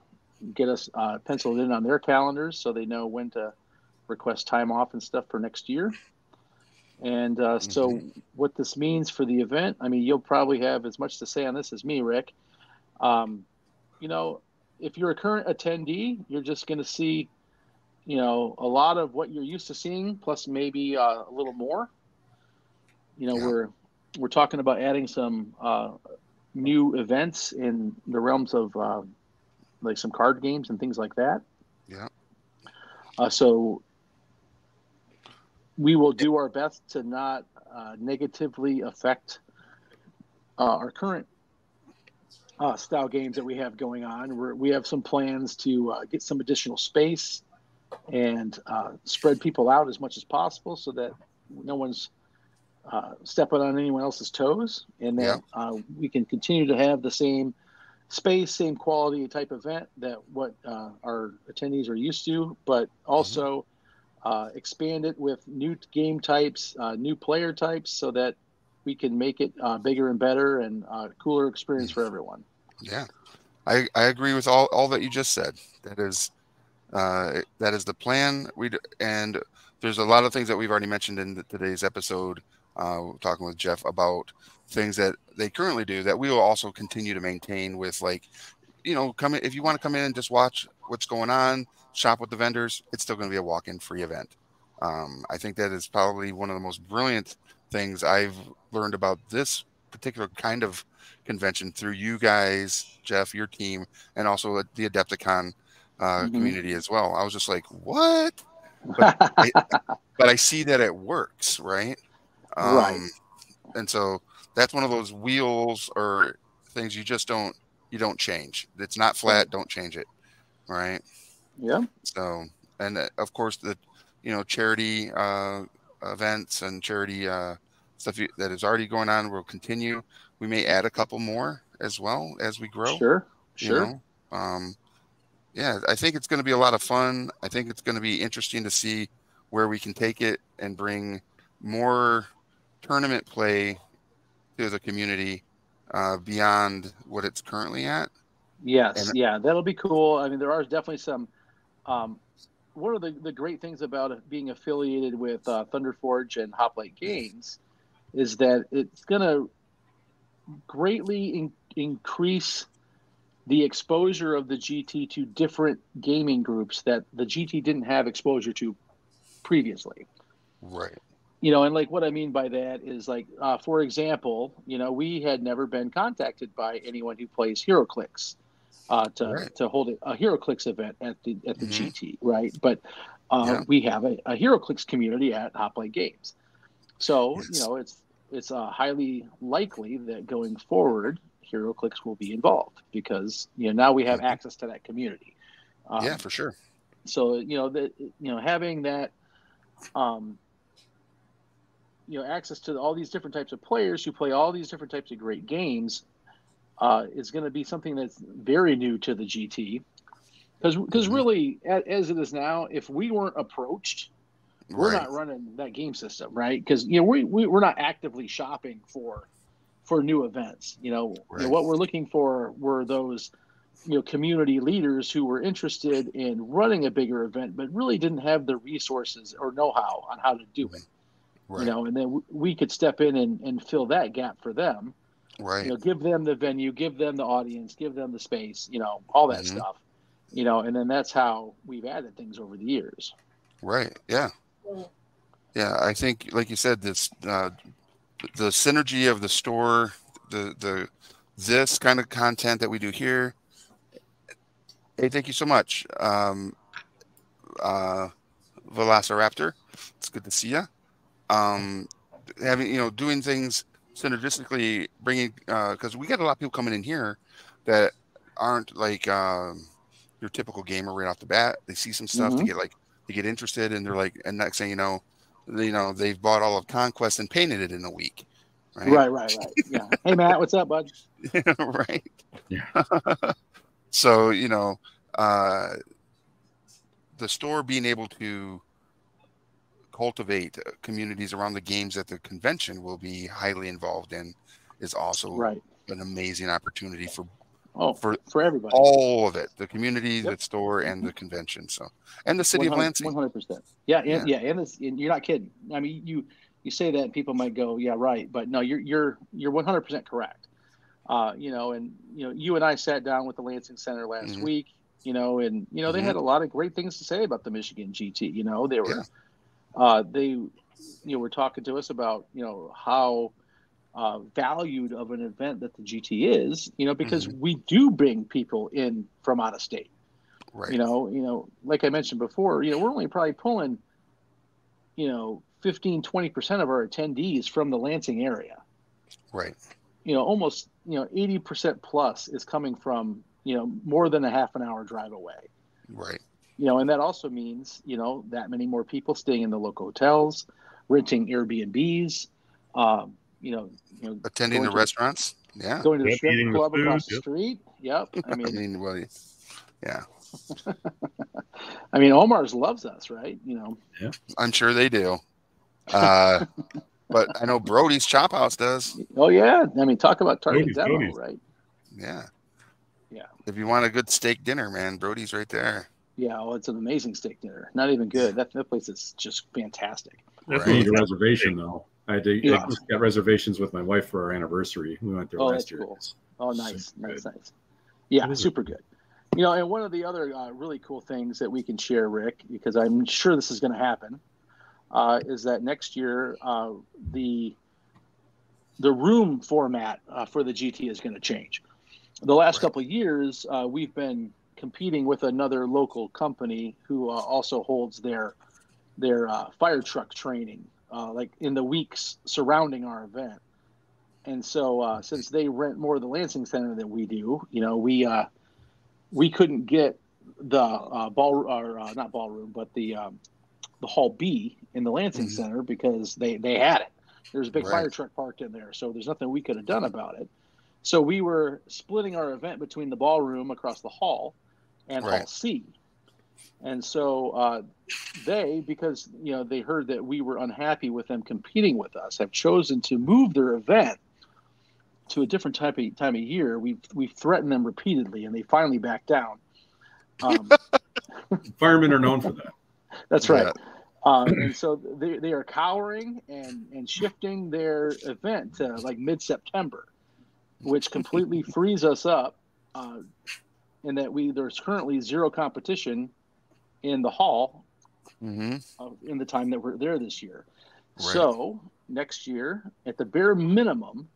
get us uh, penciled in on their calendars, so they know when to request time off and stuff for next year. And uh, so, what this means for the event, I mean, you'll probably have as much to say on this as me, Rick. Um, you know, if you're a current attendee, you're just going to see, you know, a lot of what you're used to seeing, plus maybe uh, a little more. You know, Yeah. we're we're talking about adding some uh, new events in the realms of uh, like some card games and things like that. Yeah. Uh, so we will do our best to not uh, negatively affect uh, our current uh, style games that we have going on. We're, we have some plans to uh, get some additional space and uh, spread people out as much as possible so that no one's uh, stepping on anyone else's toes. And that uh, we can continue to have the same space, same quality type event that what uh, our attendees are used to, but also uh, expand it with new game types, uh, new player types, so that we can make it uh, bigger and better and uh, cooler experience for everyone. Yeah, I, I agree with all, all that you just said. That is uh, that is the plan. We and there's a lot of things that we've already mentioned in the, today's episode. Uh, talking with Jeff about things that they currently do that we will also continue to maintain with like, you know, come in, if you want to come in and just watch what's going on, shop with the vendors. It's still going to be a walk-in free event. Um, I think that is probably one of the most brilliant things I've learned about this particular kind of convention through you guys, Jeff, your team, and also the Adepticon uh, Mhm. community as well. I was just like, what? But I, but I see that it works, right? Um, Right. And so that's one of those wheels or things you just don't you don't change. It's not flat. Don't change it, right? yeah. So, and uh, of course the, you know, charity uh, events and charity uh, stuff that is already going on will continue. We may add a couple more as well as we grow. Sure. you Sure. know? Um, yeah, I think it's going to be a lot of fun. I think it's going to be interesting to see where we can take it and bring more tournament play to the community uh, beyond what it's currently at. Yes, And- yeah, that'll be cool. I mean, there are definitely some. Um, one of the, the great things about being affiliated with uh, Thunder Forge and Hoplite Games is that it's going to greatly in, increase the exposure of the GT to different gaming groups that the GT didn't have exposure to previously Right. you know and like what i mean by that is like uh, for example you know we had never been contacted by anyone who plays HeroClix uh, to, Right. to hold a, a HeroClix event at the at the Mhm. gt right but uh, Yeah. we have a, a HeroClix community at hoplite games so Yes. you know it's it's uh, highly likely that going forward HeroClix will be involved because you know now we have Mhm. access to that community um, yeah, for sure. so you know that you know having that um you know access to all these different types of players who play all these different types of great games uh, is going to be something that's very new to the GT because because Mhm. really as it is now if we weren't approached we're right. not running that game system right because you know we, we we're not actively shopping for for new events you know, you know, what we're looking for were those you know community leaders who were interested in running a bigger event but really didn't have the resources or know-how on how to do it right. you know and then w- we could step in and, and fill that gap for them right. you know give them the venue give them the audience give them the space you know all that Mhm. stuff you know and then that's how we've added things over the years Right. Yeah. Yeah. I think, like you said, this uh, the synergy of the store, the the this kind of content that we do here. Hey, thank you so much, um, uh, Velociraptor. It's good to see you. Um, having you know doing things synergistically, bringing because we got a lot of people coming in here that aren't like um, your typical gamer right off the bat. They see some stuff to Mhm. get like to get interested, and they're like, and next thing you know, you know they've bought all of Conquest and painted it in a week. Right. right right right yeah hey matt what's up bud right. Yeah. so you know, uh, the store being able to cultivate uh, communities around the games that the convention will be highly involved in is also right an amazing opportunity for oh for for everybody all of it the community Yep. the store and the convention so and the city of lansing 100%. Yeah, and, yeah, and, it's, and you're not kidding. I mean, you you say that and people might go, "Yeah, right," but no, you're you're you're 100% correct. Uh, you know, and you know, you and I sat down with the Lansing Center last Mhm. week. You know, and you know they Mhm. had a lot of great things to say about the Michigan GT. You know, they were uh, they you know were talking to us about you know how uh, valued of an event that the GT is. You know, because we do bring people in from out of state. Right. You know you know like i mentioned before you know we're only probably pulling you know 15 20% of our attendees from the lansing area. Right. You know almost you know 80% plus is coming from you know more than a half an hour drive away. Right. You know and that also means you know that many more people staying in the local hotels renting airbnbs um, you know you know attending the to- restaurants yeah going to the Yep, strip eating the club across food, the street yep i i mean mean well yeah i mean omar's loves us right you know Yeah. i'm sure they do uh but i know brody's chop house does Oh yeah, I mean, talk about target Cody's, demo, Cody's. right? yeah Yeah. if you want a good steak dinner man brody's right there Yeah, well, it's an amazing steak dinner. Not even good. That that place is just fantastic. That's Right. I need a reservation though. I had to Yeah. I just got reservations with my wife for our anniversary. We went there Oh, last year. cool. Oh, nice, Super nice, good. nice. Yeah, That is a- super good. You know, and one of the other uh, really cool things that we can share, Rick, because I'm sure this is going to happen, uh, is that next year uh, the the room format uh, for the GT is going to change. The last Right. couple of years, uh, we've been competing with another local company who uh, also holds their their uh, fire truck training, uh, like in the weeks surrounding our event. And so, uh, since they rent more of the Lansing Center than we do, you know, we uh, we couldn't get the uh, ball or uh, not ballroom, but the um, the Hall B in the Lansing Mhm. Center because they they had it. There's a big Right. fire truck parked in there, so there's nothing we could have done about it. So we were splitting our event between the ballroom across the hall and Hall C. And so uh, they, because you know they heard that we were unhappy with them competing with us, have chosen to move their event to a different type of time of year. We've we've threatened them repeatedly, and they finally backed down. Um, Firemen are known for that. That's right. Um, and so they, they are cowering and, and shifting their event to like mid September, which completely frees us up. Uh, in that we there's currently zero competition in the hall Mm-hmm. in the time that we're there this year. Right. So next year, at the bare minimum,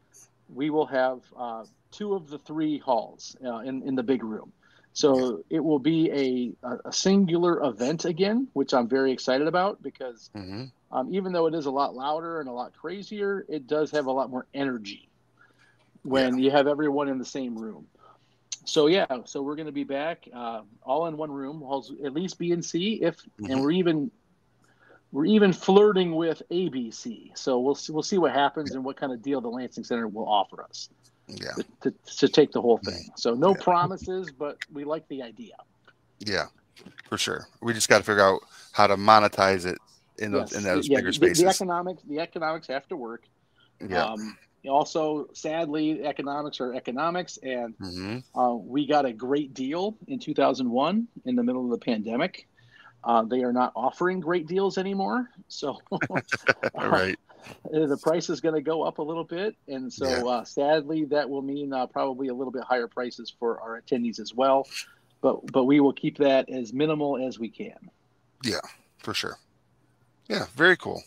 we will have uh, two of the three halls uh, in in the big room. So it will be a, a, singular event again, which I'm very excited about because Mm-hmm. um, even though it is a lot louder and a lot crazier, it does have a lot more energy when you have everyone in the same room. So yeah, so we're going to be back uh, all in one room, at least B and C, if Mhm. and we're even we're even flirting with ABC. So we'll see, we'll see what happens and what kind of deal the Lansing Center will offer us Yeah. to, to, to take the whole thing. So no Yeah. promises, but we like the idea. Yeah. For sure. We just got to figure out how to monetize it in those in Yes. those Yeah, bigger the- spaces. The, economics, the economics have to work. yeah. Um, also, sadly, economics are economics, and hmm uh, we got a great deal in 2001 in the middle of the pandemic. Uh, they are not offering great deals anymore, so All right. uh, the price is going to go up a little bit, and so Yeah. uh, sadly, that will mean uh, probably a little bit higher prices for our attendees as well. But but we will keep that as minimal as we can. Yeah, for sure. Yeah. Very cool.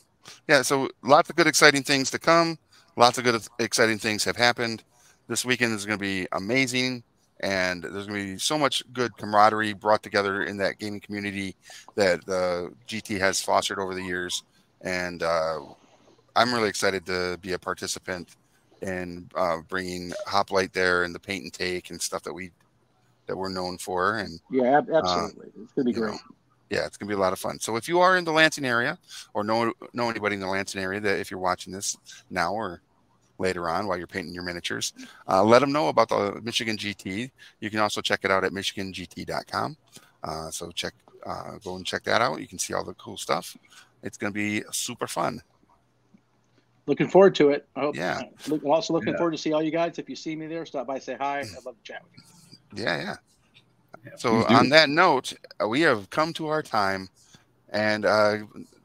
Yeah. So lots of good, exciting things to come. Lots of good, exciting things have happened. This weekend is going to be amazing. And there's going to be so much good camaraderie brought together in that gaming community that the GT has fostered over the years. And uh, I'm really excited to be a participant in uh, bringing Hoplite there and the paint and take and stuff that we that we're known for. And Yeah, ab- absolutely, it's going to be Uh, you know, great. Yeah, it's gonna be a lot of fun. So if you are in the Lansing area or know know anybody in the Lansing area that if you're watching this now or later on while you're painting your miniatures, uh, let them know about the Michigan GT. You can also check it out at michigangt.com. Uh, so check uh, go and check that out. You can see all the cool stuff. It's gonna be super fun. Looking forward to it. I hope, Yeah. Look, also looking Yeah. forward to see all you guys. If you see me there, stop by, say hi. I'd love to chat with you. Yeah, yeah. Yeah, So on that note, uh, we have come to our time. And uh,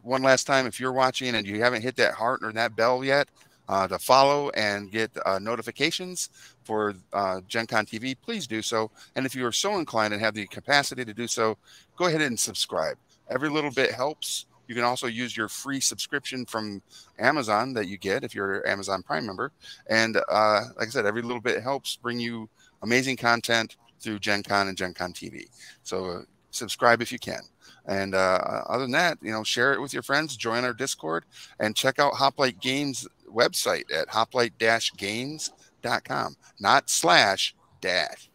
one last time, if you're watching and you haven't hit that heart or that bell yet uh, to follow and get uh, notifications for uh, Gen Con TV, please do so. And if you are so inclined and have the capacity to do so, go ahead and subscribe. Every little bit helps. You can also use your free subscription from Amazon that you get if you're an Amazon Prime member. And uh, like I said, every little bit helps bring you amazing content through Gen Con and Gen Con TV. So uh, subscribe if you can. And uh, other than that, you know, share it with your friends, join our Discord, and check out Hoplite Games website at hoplite-games.com, not slash dash.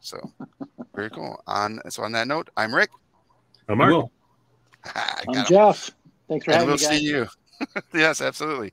So very cool. On so on that note, I'm Rick. I'm I Mark. I I'm. Jeff. Thanks for and having we'll me, guys. see you. yes, absolutely.